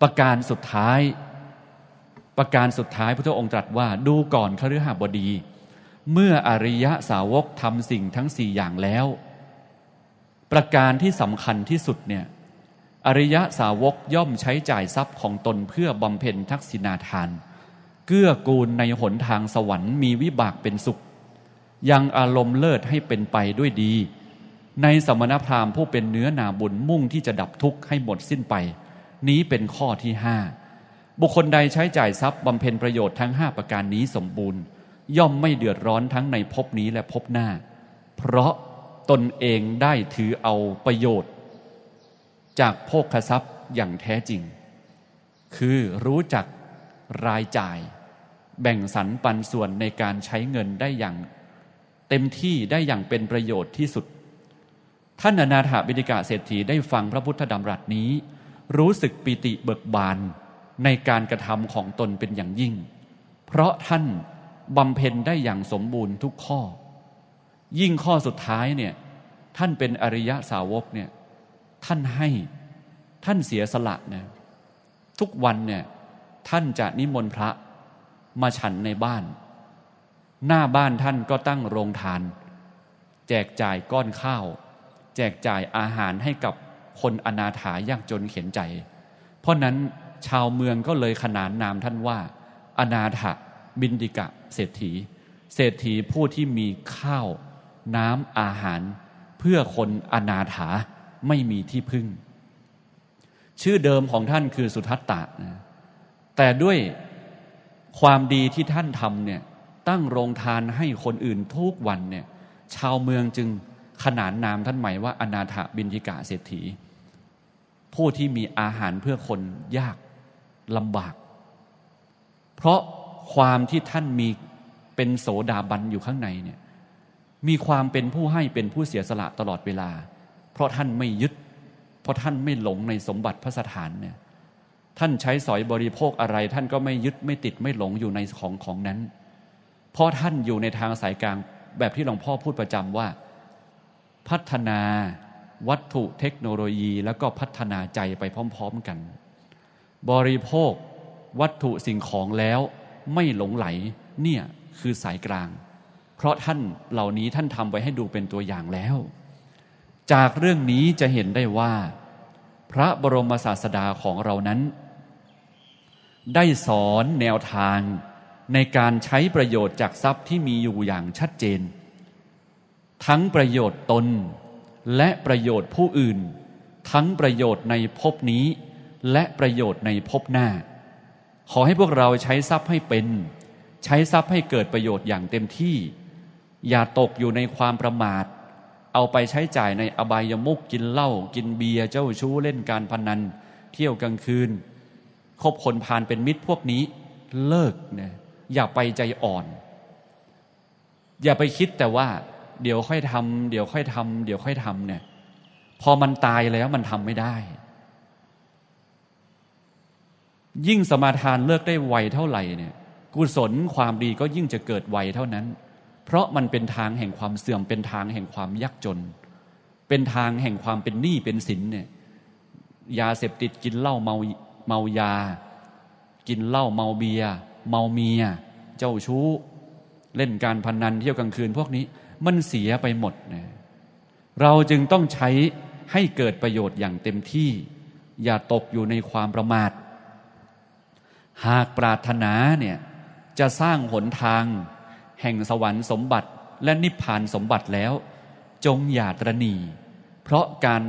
ประการสุดท้าย ประการสุดท้ายพระองค์ตรัสว่าดูก่อนคฤหบดี เมื่ออริยะสาวกทำสิ่งทั้งสี่อย่างแล้ว ประการที่สำคัญที่สุดเนี่ยอริยะสาวกย่อมใช้จ่ายทรัพย์ของตนเพื่อบำเพ็ญทักษิณาทาน เกื้อกูลในหนทางสวรรค์มีวิบากเป็นสุข ยังอารมณ์เลิศให้เป็นไปด้วยดี ในสมณพราหมณ์ผู้เป็นเนื้อนาบุญมุ่งที่จะดับทุกข์ให้หมดสิ้นไป นี้เป็นข้อที่ห้า บุคคลใดใช้จ่ายทรัพย์บำเพ็ญประโยชน์ทั้งห้าประการนี้สมบูรณ์ ย่อมไม่เดือดร้อนทั้งในภพนี้และภพหน้า เพราะตนเองได้ถือเอาประโยชน์ จากโภคทรัพย์อย่างแท้จริง คือรู้จักรายจ่าย แบ่งสรรปันส่วนในการใช้เงินได้อย่าง เต็มที่ได้อย่างเป็นประโยชน์ที่สุด ท่านอนาถาบิดิกาเศรษฐีได้ฟังพระพุทธดำรัสนี้ รู้สึกปิติเบิกบาน ในการกระทำของตนเป็นอย่างยิ่ง เพราะท่านบำเพ็ญได้อย่างสมบูรณ์ทุกข้อ ยิ่งข้อสุดท้ายเนี่ยท่านเป็นอริยะสาวกเนี่ยท่านให้ท่านเสียสละเนี่ยทุกวันเนี่ยท่านจะนิมนต์พระมาฉันในบ้าน หน้าบ้านท่านก็ตั้งโรงทาน แจกจ่ายก้อนข้าว แจกจ่ายอาหารให้กับคนอนาถายากจนเข็นใจ เพราะนั้น ชาวเมืองก็เลยขนานนามท่านว่า อนาถบินดิกะเศรษฐี เศรษฐีผู้ที่มีข้าวน้ำอาหาร เพื่อคนอนาถาไม่มีที่พึ่ง ชื่อเดิมของท่านคือสุทัตตะนะแต่ด้วยความดีที่ท่านทำเนี่ยตั้งโรงทานให้คนอื่นทุกวันเนี่ยชาวเมืองจึงขนานนามท่านใหม่ว่าอนาถบินทิกะเศรษฐี ผู้ที่มีอาหารเพื่อคนยาก ลำบาก เพราะความที่ท่านมีเป็นโสดาบันอยู่ข้างในเนี่ยมีความเป็นผู้ให้เป็นผู้เสียสละตลอดเวลา เพราะท่านไม่ยึด เพราะท่านไม่หลงในสมบัติพระสถานเนี่ยท่านใช้สอยบริโภคอะไร ท่านก็ไม่ยึดไม่ติดไม่หลงอยู่ในของของนั้น เพราะท่านอยู่ในทางสายกลางแบบที่หลวงพ่อพูดประจำว่า พัฒนาวัตถุเทคโนโลยีแล้วก็พัฒนาใจไปพร้อม ๆ กัน บริโภค วัตถุสิ่งของแล้ว ไม่หลงไหลเนี่ยคือสายกลาง เพราะท่านเหล่านี้ท่านทำไว้ให้ดูเป็นตัวอย่างแล้ว จากเรื่องนี้จะเห็นได้ว่า พระบรมศาสดาของเรานั้น ได้สอนแนวทางในการใช้ประโยชน์จากทรัพย์ที่มีอยู่อย่างชัดเจน ทั้งประโยชน์ตนและประโยชน์ผู้อื่น ทั้งประโยชน์ในภพนี้ และประโยชน์ในภพหน้า ขอให้พวกเราใช้ทรัพย์ให้เป็น ใช้ทรัพย์ให้เกิดประโยชน์อย่างเต็มที่ อย่าตกอยู่ในความประมาท เอาไปใช้จ่ายในอบายมุกกินเหล้ากินเบียร์เจ้าชู้เล่นการพนัน เที่ยวกลางคืนคบคนพานเป็นมิตรพวกนี้เลิกเนี่ยอย่าไปใจอ่อน อย่าไปคิดแต่ว่า เดี๋ยวค่อยทำเดี๋ยวค่อยทำเดี๋ยวค่อยทำเนี่ยพอมันตายแล้วมันทำไม่ได้ ยิ่งสมาทานเลิกได้ไวเท่าไหร่เนี่ยกุศลความดีก็ยิ่งจะเกิดไวเท่านั้น เพราะมันเป็นทางแห่งความเสื่อมเป็นทางแห่งความยากจน เป็นทางแห่งความเป็นหนี้เป็นสินเนี่ยยาเสพติดกินเหล้าเมาเมายา กินเหล้าเมาเบีย เมาเมีย เจ้าชู้ เล่นการพนนันเที่ยวกลางคืนพวกนี้มันเสียไปหมดนะเราจึงต้องใช้ให้เกิดประโยชน์อย่างเต็มที่ อย่าตกอยู่ในความประมาท หากปรารถนาเนี่ยจะสร้างหนทาง แห่งสวรรค์สมบัติและนิพพานสมบัติแล้ว จงอย่าตรณีเพราะการ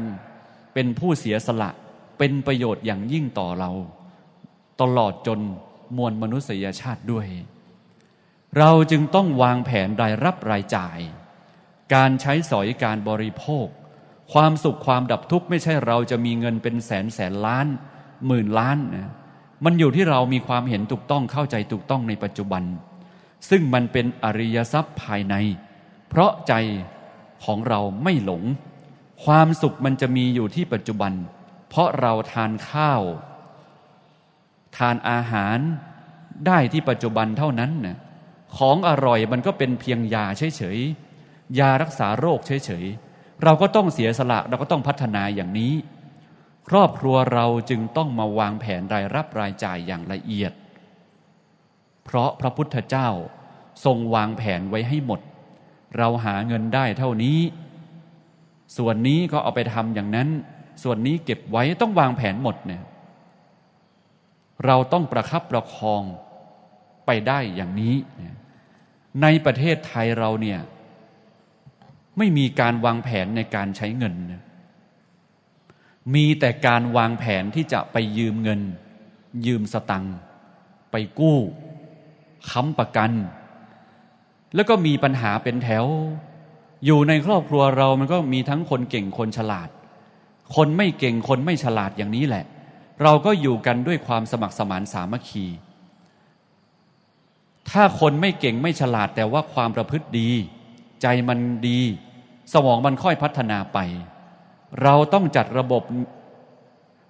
เป็นผู้เสียสละเป็นประโยชน์อย่างยิ่งต่อเรา ตลอดจนมวลมนุษยชาติด้วย เราจึงต้องวางแผนรายรับรายจ่าย การใช้สอยการบริโภค ความสุขความดับทุกข์ไม่ใช่เราจะมีเงินเป็นแสนแสนล้าน หมื่นล้านนะ มันอยู่ที่เรามีความเห็นถูกต้องเข้าใจถูกต้องในปัจจุบัน ซึ่งมันเป็นอริยทรัพย์ภายใน เพราะใจของเราไม่หลง ความสุขมันจะมีอยู่ที่ปัจจุบัน เพราะเราทานข้าว ทานอาหารได้ที่ปัจจุบันเท่านั้นนะของอร่อยมันก็เป็นเพียงยาเฉยๆยารักษาโรคเฉยๆเราก็ต้องเสียสละเราก็ต้องพัฒนาอย่างนี้ ครอบครัวเราจึงต้องมาวางแผนรายรับรายจ่ายอย่างละเอียด เพราะพระพุทธเจ้าทรงวางแผนไว้ให้หมด เราหาเงินได้เท่านี้ ส่วนนี้ก็เอาไปทำอย่างนั้น ส่วนนี้เก็บไว้ต้องวางแผนหมดเนี่ยเราต้องประคับประคองไปได้อย่างนี้ ในประเทศไทยเราเนี่ยไม่มีการวางแผนในการใช้เงิน มีแต่การวางแผนที่จะไปยืมเงิน ยืมสตังค์ไปกู้ค้ำประกัน แล้วก็มีปัญหาเป็นแถว อยู่ในครอบครัวเรามันก็มีทั้งคนเก่งคนฉลาด คนไม่เก่งคนไม่ฉลาดอย่างนี้แหละ เราก็อยู่กันด้วยความสมัครสมานสามัคคี ถ้าคนไม่เก่งไม่ฉลาดแต่ว่าความประพฤติดี ใจมันดี สมองมันค่อยพัฒนาไป เราต้องจัดระบบ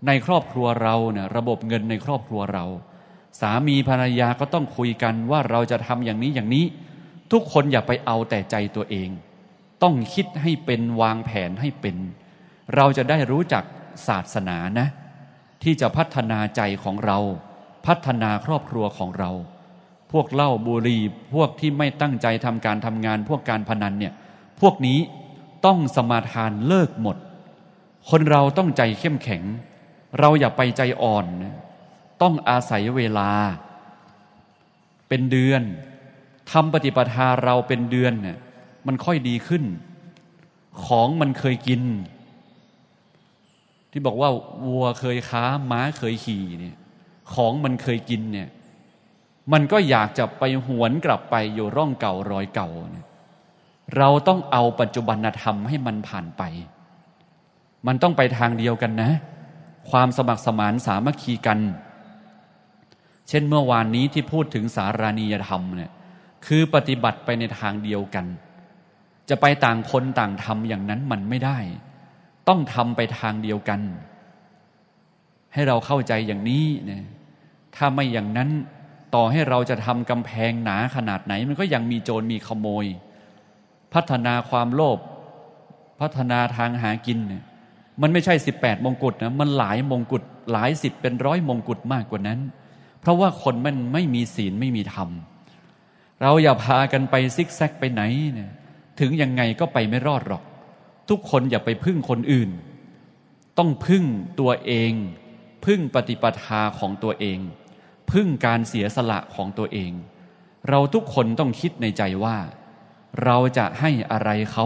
ในครอบครัวเราเนี่ยระบบเงินในครอบครัวเรา สามีภรรยาก็ต้องคุยกันว่าเราจะทำอย่างนี้อย่างนี้ ทุกคนอย่าไปเอาแต่ใจตัวเอง ต้องคิดให้เป็นวางแผนให้เป็น เราจะได้รู้จักศาสนานะ ที่จะพัฒนาใจของเรา พัฒนาครอบครัวของเรา พวกเล้าบุรีพวกที่ไม่ตั้งใจทำการทำงาน พวกการพนันเนี่ยพวกนี้ต้องสมาทานเลิกหมด คนเราต้องใจเข้มแข็ง เราอย่าไปใจอ่อน ต้องอาศัยเวลา เป็นเดือนทำปฏิปทาเราเป็นเดือนเนี่ยมันค่อยดีขึ้น ของมันเคยกิน ที่บอกว่าวัวเคยค้าม้าเคยขี่เนี่ยของมันเคยกินเนี่ยมันก็อยากจะไปหวนกลับไปอยู่ร่องเก่ารอยเก่าเนี่ยเราต้องเอาปัจจุบันธรรมให้มันผ่านไป มันต้องไปทางเดียวกันนะ ความสมัครสมานสามัคคีกัน เช่นเมื่อวานนี้ที่พูดถึงสารานียธรรมเนี่ยคือปฏิบัติไปในทางเดียวกัน จะไปต่างคนต่างทำอย่างนั้นมันไม่ได้ ต้องทำไปทางเดียวกัน ให้เราเข้าใจอย่างนี้นะถ้าไม่อย่างนั้นต่อให้เราจะทำกำแพงหนาขนาดไหน มันก็ยังมีโจรมีขโมย พัฒนาความโลภพัฒนาทางหากินเนี่ย มันไม่ใช่สิบแปดมงกุฎนะมันหลายมงกุฎหลายสิบเป็นร้อยมงกุฎมากกว่านั้น เพราะว่าคนมันไม่มีศีลไม่มีธรรม เราอย่าพากันไปซิกแซกไปไหนเนี่ยถึงยังไงก็ไปไม่รอดหรอก ทุกคนอย่าไปพึ่งคนอื่น ต้องพึ่งตัวเอง พึ่งปฏิปทาของตัวเอง พึ่งการเสียสละของตัวเอง เราทุกคนต้องคิดในใจว่า เราจะให้อะไรเขา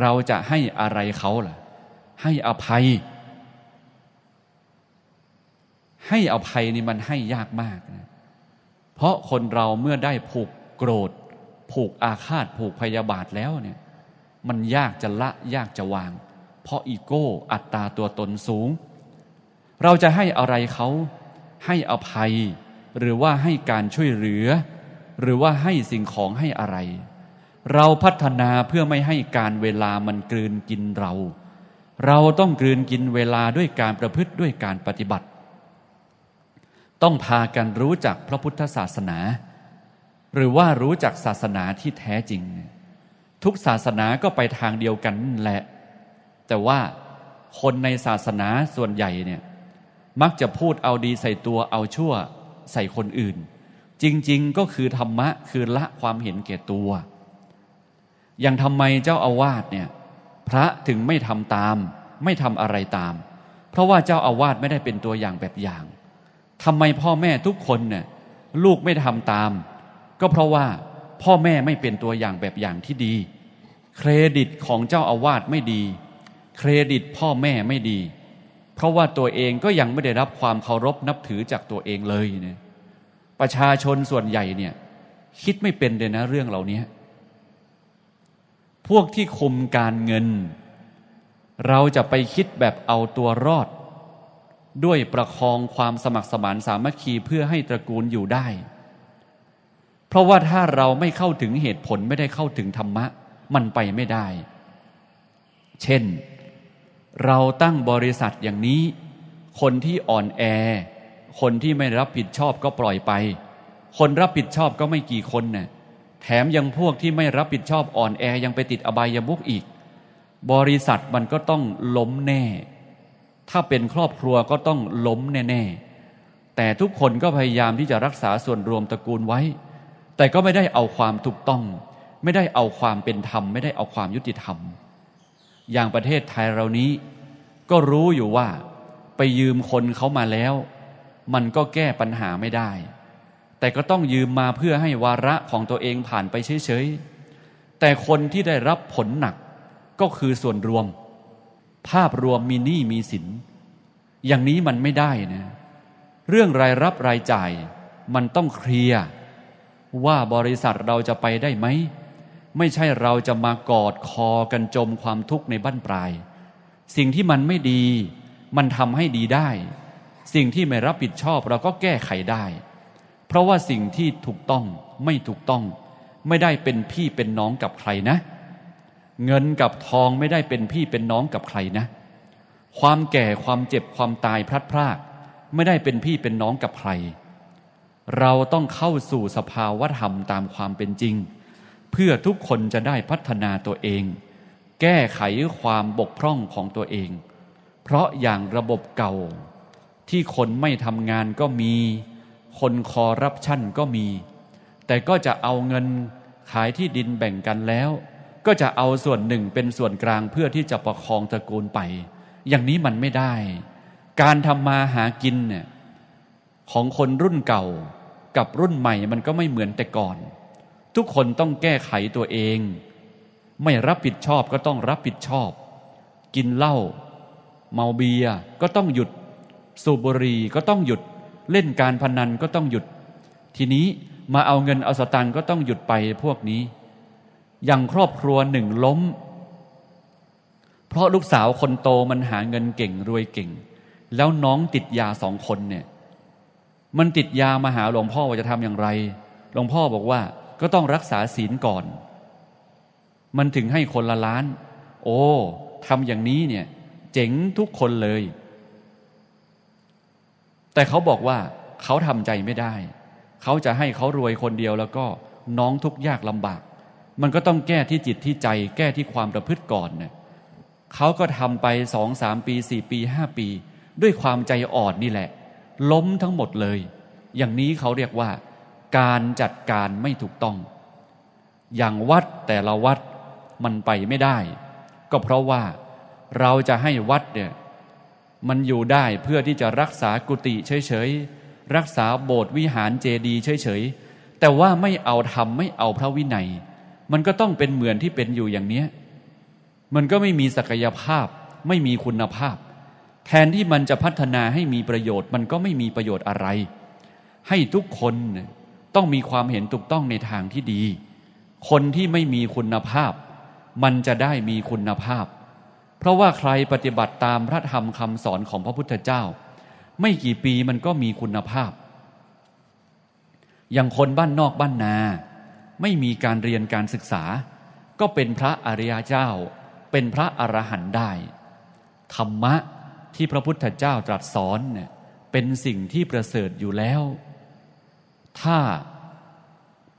เราจะให้อะไรเขาล่ะ ให้อภัย ให้อภัยนี่มันให้ยากมากนะเพราะคนเราเมื่อได้ผูกโกรธ ผูกอาฆาต ผูกพยาบาทแล้วเนี่ย มันยากจะละยากจะวาง เพราะอีโก้อัตตาตัวตนสูง เราจะให้อะไรเขาให้อภัย หรือว่าให้การช่วยเหลือ หรือว่าให้สิ่งของให้อะไร เราพัฒนาเพื่อไม่ให้การเวลามันกลืนกินเรา เราต้องกลืนกินเวลาด้วยการประพฤติด้วยการปฏิบัติ ต้องพากันรู้จักพระพุทธศาสนา หรือว่ารู้จักศาสนาที่แท้จริง ทุกศาสนาก็ไปทางเดียวกันแหละ แต่ว่าคนในศาสนาส่วนใหญ่เนี่ยมักจะพูดเอาดีใส่ตัวเอาชั่วใส่คนอื่น จริงๆก็คือธรรมะคือละความเห็นแก่ตัว อย่างทำไมเจ้าอาวาสเนี่ย พระถึงไม่ทำตาม ไม่ทำอะไรตาม เพราะว่าเจ้าอาวาสไม่ได้เป็นตัวอย่างแบบอย่างทำไมพ่อแม่ทุกคนเนี่ยลูกไม่ทำตาม ก็เพราะว่าพ่อแม่ไม่เป็นตัวอย่างแบบอย่างที่ดี เครดิตของเจ้าอาวาสไม่ดี เครดิตพ่อแม่ไม่ดี เพราะว่าตัวเองก็ยังไม่ได้รับความเคารพนับถือจากตัวเองเลยเนี่ยประชาชนส่วนใหญ่เนี่ยคิดไม่เป็นเลยนะเรื่องเหล่านี้ พวกที่คุมการเงิน เราจะไปคิดแบบเอาตัวรอด ด้วยประคองความสมัครสมานสามัคคีเพื่อให้ตระกูลอยู่ได้ เพราะว่าถ้าเราไม่เข้าถึงเหตุผลไม่ได้เข้าถึงธรรมะ มันไปไม่ได้ เช่น เราตั้งบริษัทอย่างนี้ คนที่อ่อนแอ คนที่ไม่รับผิดชอบก็ปล่อยไป คนรับผิดชอบก็ไม่กี่คนนะ่ะ แถมยังพวกที่ไม่รับผิดชอบอ่อนแอยังไปติดอบายมุกอีก บริษัทมันก็ต้องล้มแน่ ถ้าเป็นครอบครัวก็ต้องล้มแน่ๆ แต่ทุกคนก็พยายามที่จะรักษาส่วนรวมตระกูลไว้ แต่ก็ไม่ได้เอาความถูกต้อง ไม่ได้เอาความเป็นธรรม ไม่ได้เอาความยุติธรรม อย่างประเทศไทยเรานี้ ก็รู้อยู่ว่า ไปยืมคนเขามาแล้ว มันก็แก้ปัญหาไม่ได้ แต่ก็ต้องยืมมาเพื่อให้วาระของตัวเองผ่านไปเฉยๆ แต่คนที่ได้รับผลหนักก็คือส่วนรวม ภาพรวมมีหนี้มีสิน อย่างนี้มันไม่ได้นะ เรื่องรายรับรายจ่ายมันต้องเคลียร์ว่าบริษัทเราจะไปได้ไหม ไม่ใช่เราจะมากอดคอกันจมความทุกข์ในบ้านปลาย สิ่งที่มันไม่ดี มันทำให้ดีได้ สิ่งที่ไม่รับผิดชอบเราก็แก้ไขได้ เพราะว่าสิ่งที่ถูกต้องไม่ถูกต้อง ไม่ได้เป็นพี่เป็นน้องกับใครนะ เงินกับทองไม่ได้เป็นพี่เป็นน้องกับใครนะ ความแก่ความเจ็บความตายพลัดพรากไม่ได้เป็นพี่เป็นน้องกับใคร เราต้องเข้าสู่สภาวธรรมตามความเป็นจริง เพื่อทุกคนจะได้พัฒนาตัวเอง แก้ไขความบกพร่องของตัวเอง เพราะอย่างระบบเก่า ที่คนไม่ทำงานก็มี คนคอรับชั่นก็มี แต่ก็จะเอาเงินขายที่ดินแบ่งกันแล้ว ก็จะเอาส่วนหนึ่งเป็นส่วนกลางเพื่อที่จะประคองตระกูลไป อย่างนี้มันไม่ได้ การทำมาหากินเนี่ยของคนรุ่นเก่ากับรุ่นใหม่มันก็ไม่เหมือนแต่ก่อน ทุกคนต้องแก้ไขตัวเอง ไม่รับผิดชอบก็ต้องรับผิดชอบ กินเหล้าเมาเบียก็ต้องหยุด สูบบุหรี่ก็ต้องหยุด เล่นการพนันก็ต้องหยุด ทีนี้มาเอาเงินเอาสตังก็ต้องหยุดไปพวกนี้ อย่างครอบครัวหนึ่งล้ม เพราะลูกสาวคนโตมันหาเงินเก่งรวยเก่ง แล้วน้องติดยาสองคนเนี่ย มันติดยามาหาหลวงพ่อว่าจะทำอย่างไร หลวงพ่อบอกว่าก็ต้องรักษาศีลก่อน มันถึงให้คนละล้าน โอ้ทำอย่างนี้เนี่ย เจ๋งทุกคนเลย แต่เขาบอกว่าเขาทำใจไม่ได้ เขาจะให้เขารวยคนเดียวแล้วก็น้องทุกยากลำบาก มันก็ต้องแก้ที่จิตที่ใจ แก้ที่ความประพฤติก่อนเนี่ยเขาก็ทำไปสองสามปีสี่ปีห้าปี ด้วยความใจอ่อนนี่แหละ ล้มทั้งหมดเลย อย่างนี้เขาเรียกว่า การจัดการไม่ถูกต้อง อย่างวัดแต่ละวัดมันไปไม่ได้ ก็เพราะว่าเราจะให้วัดเนี่ย มันอยู่ได้เพื่อที่จะรักษากุฏิเฉยๆ รักษาโบสถ์วิหารเจดีย์เฉยๆ แต่ว่าไม่เอาธรรมไม่เอาพระวินัย มันก็ต้องเป็นเหมือนที่เป็นอยู่อย่างเนี้ย มันก็ไม่มีศักยภาพ ไม่มีคุณภาพ แทนที่มันจะพัฒนาให้มีประโยชน์ มันก็ไม่มีประโยชน์อะไร ให้ทุกคนต้องมีความเห็นถูกต้องในทางที่ดี คนที่ไม่มีคุณภาพ มันจะได้มีคุณภาพ เพราะว่าใครปฏิบัติตามพระธรรมคำสอนของพระพุทธเจ้า ไม่กี่ปีมันก็มีคุณภาพ อย่างคนบ้านนอกบ้านนา ไม่มีการเรียนการศึกษา ก็เป็นพระอริยเจ้า เป็นพระอรหันต์ได้ ธรรมะที่พระพุทธเจ้าตรัสสอนเนี่ยเป็นสิ่งที่ประเสริฐอยู่แล้ว ถ้า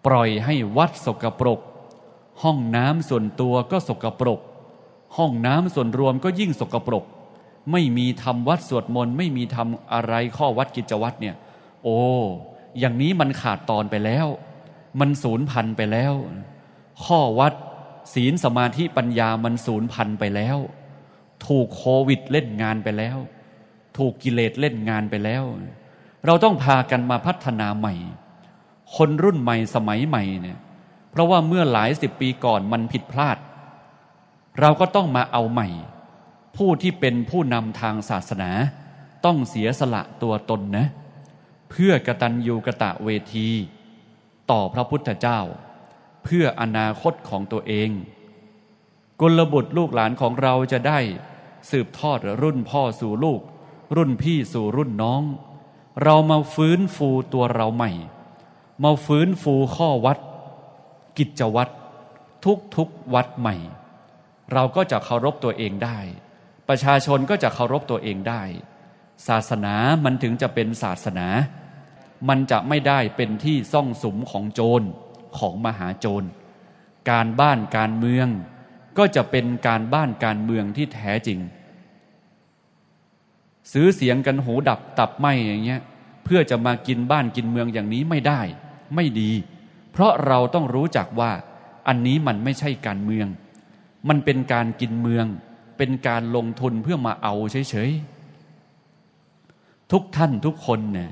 ปล่อยให้วัดสกปรก ห้องน้ำส่วนตัวก็สกปรก ห้องน้ำส่วนรวมก็ยิ่งสกปรก ไม่มีทำวัดสวดมนต์ไม่มีทำอะไรข้อวัดกิจวัตรเนี่ย โอ้ อย่างนี้มันขาดตอนไปแล้ว มันสูญพันไปแล้ว ข้อวัดศีลสมาธิปัญญามันสูญพันไปแล้ว ถูกโควิดเล่นงานไปแล้ว ถูกกิเลสเล่นงานไปแล้ว เราต้องพากันมาพัฒนาใหม่ คนรุ่นใหม่สมัยใหม่เนี่ย เพราะว่าเมื่อหลายสิบปีก่อนมันผิดพลาด เราก็ต้องมาเอาใหม่ ผู้ที่เป็นผู้นำทางศาสนา ต้องเสียสละตัวตนนะ เพื่อกตัญญูกะตะเวที ต่อพระพุทธเจ้า เพื่ออนาคตของตัวเองกุลบุตรลูกหลานของเราจะได้ สืบทอดรุ่นพ่อสู่ลูก รุ่นพี่สู่รุ่นน้อง เรามาฟื้นฟูตัวเราใหม่ มาฟื้นฟูข้อวัด กิจวัตรทุกทุกวัดใหม่ เราก็จะเคารพตัวเองได้ ประชาชนก็จะเคารพตัวเองได้ ศาสนามันถึงจะเป็นศาสนา มันจะไม่ได้เป็นที่ซ่องสุมของโจรของมหาโจร การบ้านการเมือง ก็จะเป็นการบ้านการเมืองที่แท้จริง ซื้อเสียงกันหูดับตับไหมอย่างเงี้ยเพื่อจะมากินบ้านกินเมืองอย่างนี้ไม่ได้ ไม่ดี เพราะเราต้องรู้จักว่าอันนี้มันไม่ใช่การเมือง มันเป็นการกินเมือง เป็นการลงทุนเพื่อมาเอาเฉยๆ ทุกท่านทุกคนเนี่ย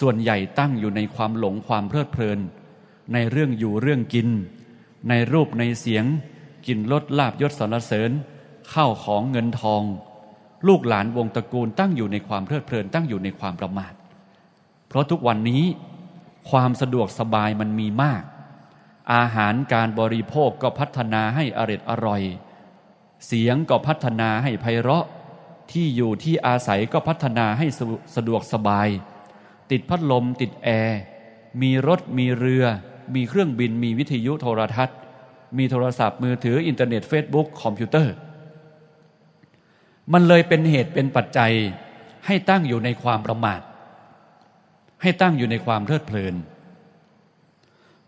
ส่วนใหญ่ตั้งอยู่ในความหลงความเพลิดเพลิน ในเรื่องอยู่เรื่องกิน ในรูปในเสียง กินลดลาบยศสรรเสริญข้าวของเงินทอง ลูกหลานวงตระกูลตั้งอยู่ในความเพลิดเพลิน ตั้งอยู่ในความประมาท เพราะทุกวันนี้ความสะดวกสบายมันมีมาก อาหารการบริโภคก็พัฒนาให้อร็ดอร่อย เสียงก็พัฒนาให้ไพเราะ ที่อยู่ที่อาศัยก็พัฒนาให้สะดวกสบาย ติดพัดลมติดแอร์มีรถมีเรือ มีเครื่องบินมีวิทยุโทรทัศน์ มีโทรศัพท์มือถืออินเทอร์เน็ตเฟซบุ๊กคอมพิวเตอร์ มันเลยเป็นเหตุเป็นปัจจัยให้ตั้งอยู่ในความประมาท ให้ตั้งอยู่ในความเพลิดเพลิน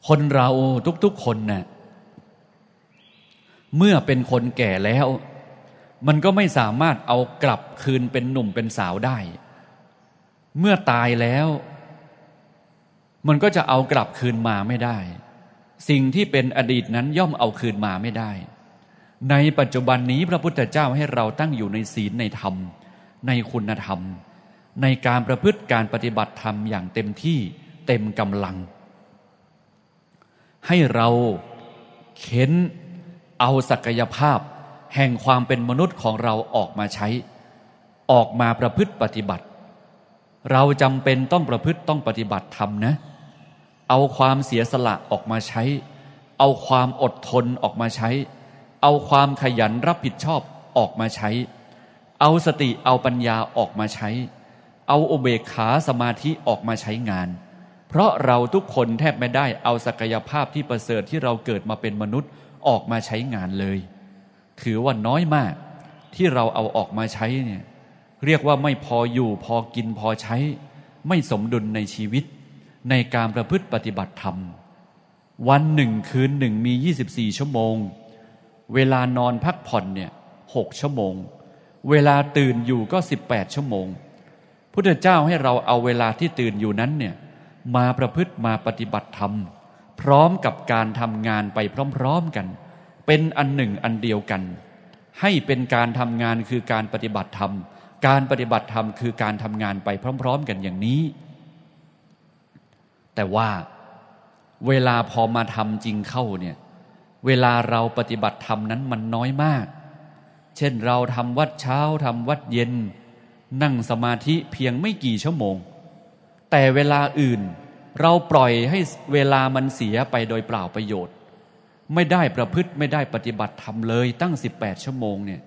คนเราทุกๆคนน่ะเมื่อเป็นคนแก่แล้ว มันก็ไม่สามารถเอากลับคืนเป็นหนุ่มเป็นสาวได้ เมื่อตายแล้ว มันก็จะเอากลับคืนมาไม่ได้ สิ่งที่เป็นอดีตนั้นย่อมเอาคืนมาไม่ได้ ในปัจจุบันนี้พระพุทธเจ้าให้เราตั้งอยู่ในศีลในธรรม ในคุณธรรม ในการประพฤติการปฏิบัติธรรมอย่างเต็มที่เต็มกำลัง ให้เราเข็นเอาศักยภาพ แห่งความเป็นมนุษย์ของเราออกมาใช้ ออกมาประพฤติปฏิบัติ เราจำเป็นต้องประพฤติต้องปฏิบัติธรรมนะ เอาความเสียสละออกมาใช้ เอาความอดทนออกมาใช้ เอาความขยันรับผิดชอบออกมาใช้ เอาสติเอาปัญญาออกมาใช้ เอาอุเบกขาสมาธิออกมาใช้งาน เพราะเราทุกคนแทบไม่ได้เอาศักยภาพที่ประเสริฐที่เราเกิดมาเป็นมนุษย์ออกมาใช้งานเลย ถือว่าน้อยมากที่เราเอาออกมาใช้เนี่ยเรียกว่าไม่พออยู่พอกินพอใช้ ไม่สมดุลในชีวิต ในการประพฤติปฏิบัติธรรม วันหนึ่งคืนหนึ่งมี 24 ชั่วโมง เวลานอนพักผ่อนเนี่ยหกชั่วโมง เวลาตื่นอยู่ก็ 18 ชั่วโมง พุทธเจ้าให้เราเอาเวลาที่ตื่นอยู่นั้นเนี่ย มาประพฤติมาปฏิบัติธรรม พร้อมกับการทำงานไปพร้อมๆกัน เป็นอันหนึ่งอันเดียวกัน ให้เป็นการทำงานคือการปฏิบัติธรรม การปฏิบัติธรรมคือการทำงานไปพร้อม ๆ กันอย่างนี้ แต่ว่าเวลาพอมาทำจริงเข้าเนี่ยเวลาเราปฏิบัติธรรมนั้นมันน้อยมาก เช่นเราทำวัดเช้าทำวัดเย็น นั่งสมาธิเพียงไม่กี่ชั่วโมง แต่เวลาอื่นเราปล่อยให้เวลามันเสียไปโดยเปล่าประโยชน์ ไม่ได้ประพฤติไม่ได้ปฏิบัติทำเลยตั้ง 18 ชั่วโมงเนี่ย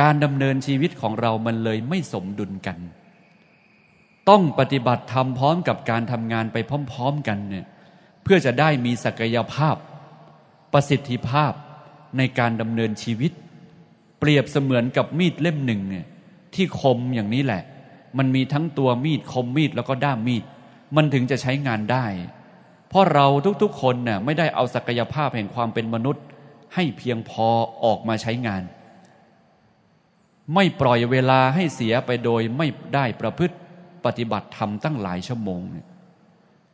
การดำเนินชีวิตของเรามันเลยไม่สมดุลกัน ต้องปฏิบัติทำพร้อมกับการทำงานไปพร้อม ๆ กันเนี่ยเพื่อจะได้มีศักยภาพ ประสิทธิภาพในการดำเนินชีวิต เปรียบเสมือนกับมีดเล่มหนึ่งเนี่ยที่คมอย่างนี้แหละ มันมีทั้งตัวมีดคมมีดแล้วก็ด้ามมีด มันถึงจะใช้งานได้ เพราะเราทุกๆคนเนี่ยไม่ได้เอาศักยภาพแห่งความเป็นมนุษย์ ให้เพียงพอออกมาใช้งาน ไม่ปล่อยเวลาให้เสียไปโดยไม่ได้ประพฤติปฏิบัติธรรมตั้งหลายชั่วโมง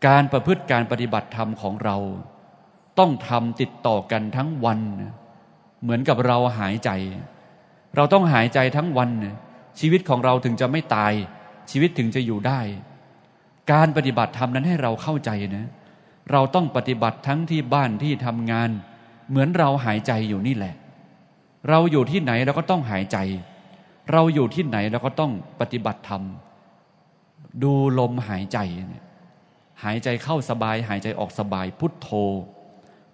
การประพฤติการปฏิบัติธรรมของเรา ต้องทำติดต่อกันทั้งวัน เหมือนกับเราหายใจ เราต้องหายใจทั้งวัน ชีวิตของเราถึงจะไม่ตาย ชีวิตถึงจะอยู่ได้ การปฏิบัติธรรมนั้นให้เราเข้าใจนะ เราต้องปฏิบัติทั้งที่บ้านที่ทำงาน เหมือนเราหายใจอยู่นี่แหละ เราอยู่ที่ไหนเราก็ต้องหายใจ เราอยู่ที่ไหนเราก็ต้องปฏิบัติธรรมดูลมหายใจเนี่ยหายใจเข้าสบาย หายใจออกสบายพุทโธ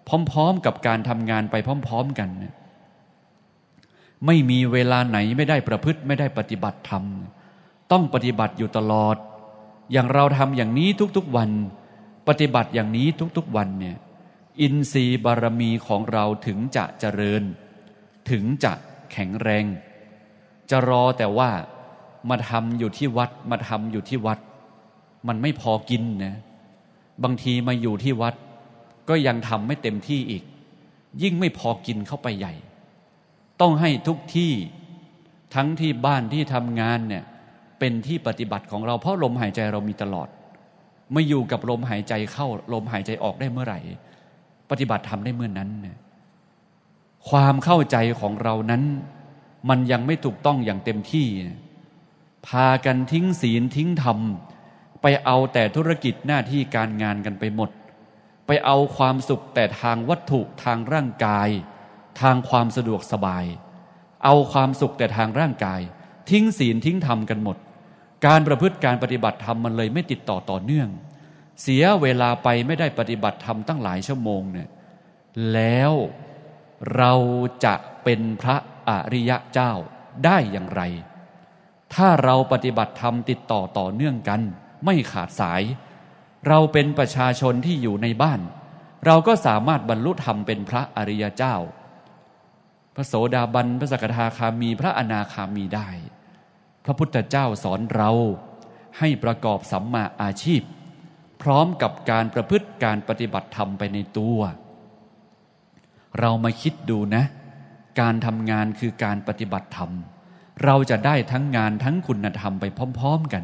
พร้อม ๆ กับการทำงานไปพร้อม ๆ กัน ไม่มีเวลาไหนไม่ได้ประพฤติไม่ได้ปฏิบัติธรรม ต้องปฏิบัติอยู่ตลอด อย่างเราทำอย่างนี้ทุกๆวัน ปฏิบัติอย่างนี้ทุกๆวันเนี่ยอินทรีย์บารมีของเราถึงจะเจริญ ถึงจะแข็งแรง จะรอแต่ว่ามาทำอยู่ที่วัดมาทำอยู่ที่วัด มันไม่พอกินนะบางทีมาอยู่ที่วัด ก็ยังทำไม่เต็มที่อีก ยิ่งไม่พอกินเข้าไปใหญ่ ต้องให้ทุกที่ทั้งที่บ้านที่ทำงานเนี่ยเป็นที่ปฏิบัติของเรา เพราะลมหายใจเรามีตลอด ไม่อยู่กับลมหายใจเข้า ลมหายใจออกได้เมื่อไหร่ ปฏิบัติทำได้เมื่อนนั้นเนี่ยความเข้าใจของเรานั้น มันยังไม่ถูกต้องอย่างเต็มที่ พากันทิ้งศีลทิ้งธรรม ไปเอาแต่ธุรกิจหน้าที่การงานกันไปหมด ไปเอาความสุขแต่ทางวัตถุทางร่างกาย ทางความสะดวกสบาย เอาความสุขแต่ทางร่างกาย ทิ้งศีลทิ้งธรรมกันหมด การประพฤติการปฏิบัติธรรมมันเลยไม่ติดต่อต่อเนื่อง เสียเวลาไปไม่ได้ปฏิบัติธรรมตั้งหลายชั่วโมงเนี่ยแล้วเราจะเป็นพระอริยะเจ้าได้อย่างไร ถ้าเราปฏิบัติธรรมติดต่อต่อเนื่องกัน ไม่ขาดสาย เราเป็นประชาชนที่อยู่ในบ้าน เราก็สามารถบรรลุธรรมเป็นพระอริยเจ้า ระโสดาบัน พระสกทาคามี พระอนาคามีได้ พระพุทธเจ้าสอนเราให้ประกอบสัมมาอาชีพ พร้อมกับการประพฤติการปฏิบัติธรรมไปในตัว เรามาคิดดูนะ การทำงานคือการปฏิบัติธรรม เราจะได้ทั้งงานทั้งคุณธรรมไปพร้อม ๆกัน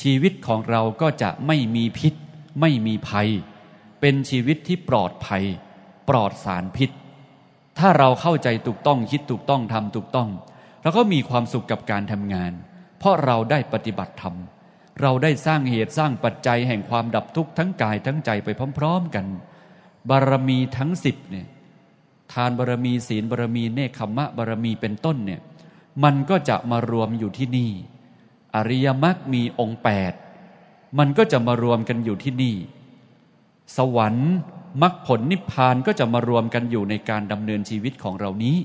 ชีวิตของเราก็จะไม่มีพิษ ไม่มีภัย เป็นชีวิตที่ปลอดภัย ปลอดสารพิษ ถ้าเราเข้าใจถูกต้องคิดถูกต้องทำถูกต้องเราก็มีความสุขกับการทำงาน เพราะเราได้ปฏิบัติธรรมเราได้สร้างเหตุสร้างปัจจัยแห่งความดับทุกข์ทั้งกายทั้งใจไปพร้อม ๆ กัน บารมีทั้งสิบเนี่ยทานบารมีศีลบารมีเนคขมะบารมีเป็นต้นเนี่ยมันก็จะมารวมอยู่ที่นี่ อริยมรรคมีองค์แปดมันก็จะมารวมกันอยู่ที่นี่ สวรรค์ มรรคผลนิพพานก็จะมารวมกันอยู่ในการดำเนินชีวิตของเรานี้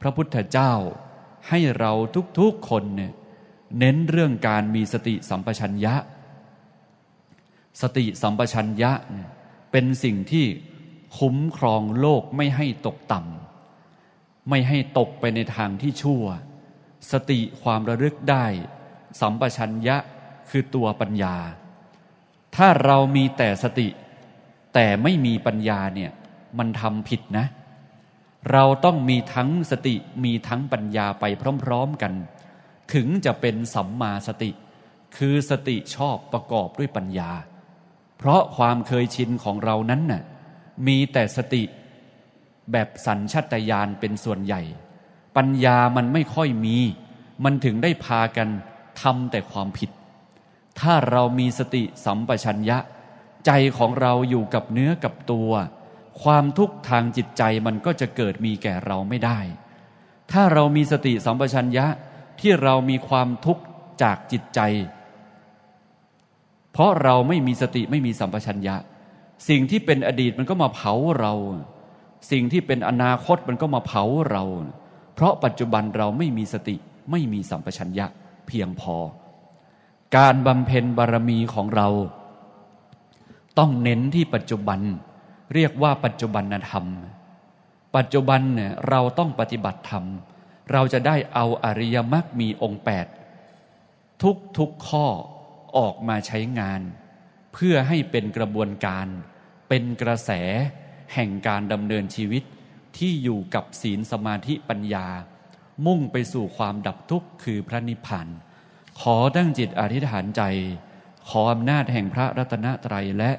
พระพุทธเจ้าให้เราทุกๆคนเนี่ยเน้นเรื่องการมีสติสัมปชัญญะ สติสัมปชัญญะเนี่ยเป็นสิ่งที่คุ้มครองโลกไม่ให้ตกต่ำไม่ให้ตกไปในทางที่ชั่ว สติความระลึกได้ สัมปชัญญะคือตัวปัญญา ถ้าเรามีแต่สติ แต่ไม่มีปัญญาเนี่ยมันทำผิดนะ เราต้องมีทั้งสติมีทั้งปัญญาไปพร้อมๆกัน ถึงจะเป็นสัมมาสติ คือสติชอบประกอบด้วยปัญญา เพราะความเคยชินของเรานั้นน่ะมีแต่สติแบบสัญชาตญาณเป็นส่วนใหญ่ ปัญญามันไม่ค่อยมี มันถึงได้พากันทำแต่ความผิด ถ้าเรามีสติสัมปชัญญะ ใจของเราอยู่กับเนื้อกับตัว ความทุกข์ทางจิตใจมันก็จะเกิดมีแก่เราไม่ได้ ถ้าเรามีสติสัมปชัญญะที่เรามีความทุกข์จากจิตใจ เพราะเราไม่มีสติไม่มีสัมปชัญญะ สิ่งที่เป็นอดีตมันก็มาเผาเรา สิ่งที่เป็นอนาคตมันก็มาเผาเรา เพราะปัจจุบันเราไม่มีสติไม่มีสัมปชัญญะเพียงพอ การบำเพ็ญบารมีของเรา ต้องเน้นที่ปัจจุบัน เรียกว่าปัจจุบันธรรม ปัจจุบันเนี่ยเราต้องปฏิบัติธรรม เราจะได้เอาอริยมรรคมีองค์แปดทุกทุกข้อออกมาใช้งาน เพื่อให้เป็นกระบวนการ เป็นกระแส แห่งการดำเนินชีวิตที่อยู่กับศีลสมาธิปัญญา มุ่งไปสู่ความดับทุกข์คือพระนิพพานขอตั้งจิตอธิษฐานใจ ขออำนาจแห่งพระรัตนตรัยและ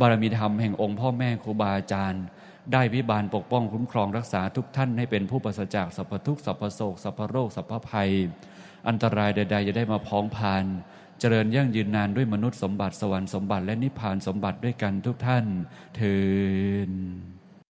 บารมีธรรมแห่งองค์พ่อแม่ครูบาอาจารย์ ได้วิบาลปกป้องคุ้มครองรักษาทุกท่านให้เป็นผู้ประสจากสัพพทุกสัพพโศกสัพพโรคสัพพภัย อันตรายใดๆจะได้มาพ้องพาน เจริญยั่งยืนนานด้วยมนุษย์สมบัติสวรรค์สมบัติและนิพพานสมบัติด้วยกันทุกท่านเทิน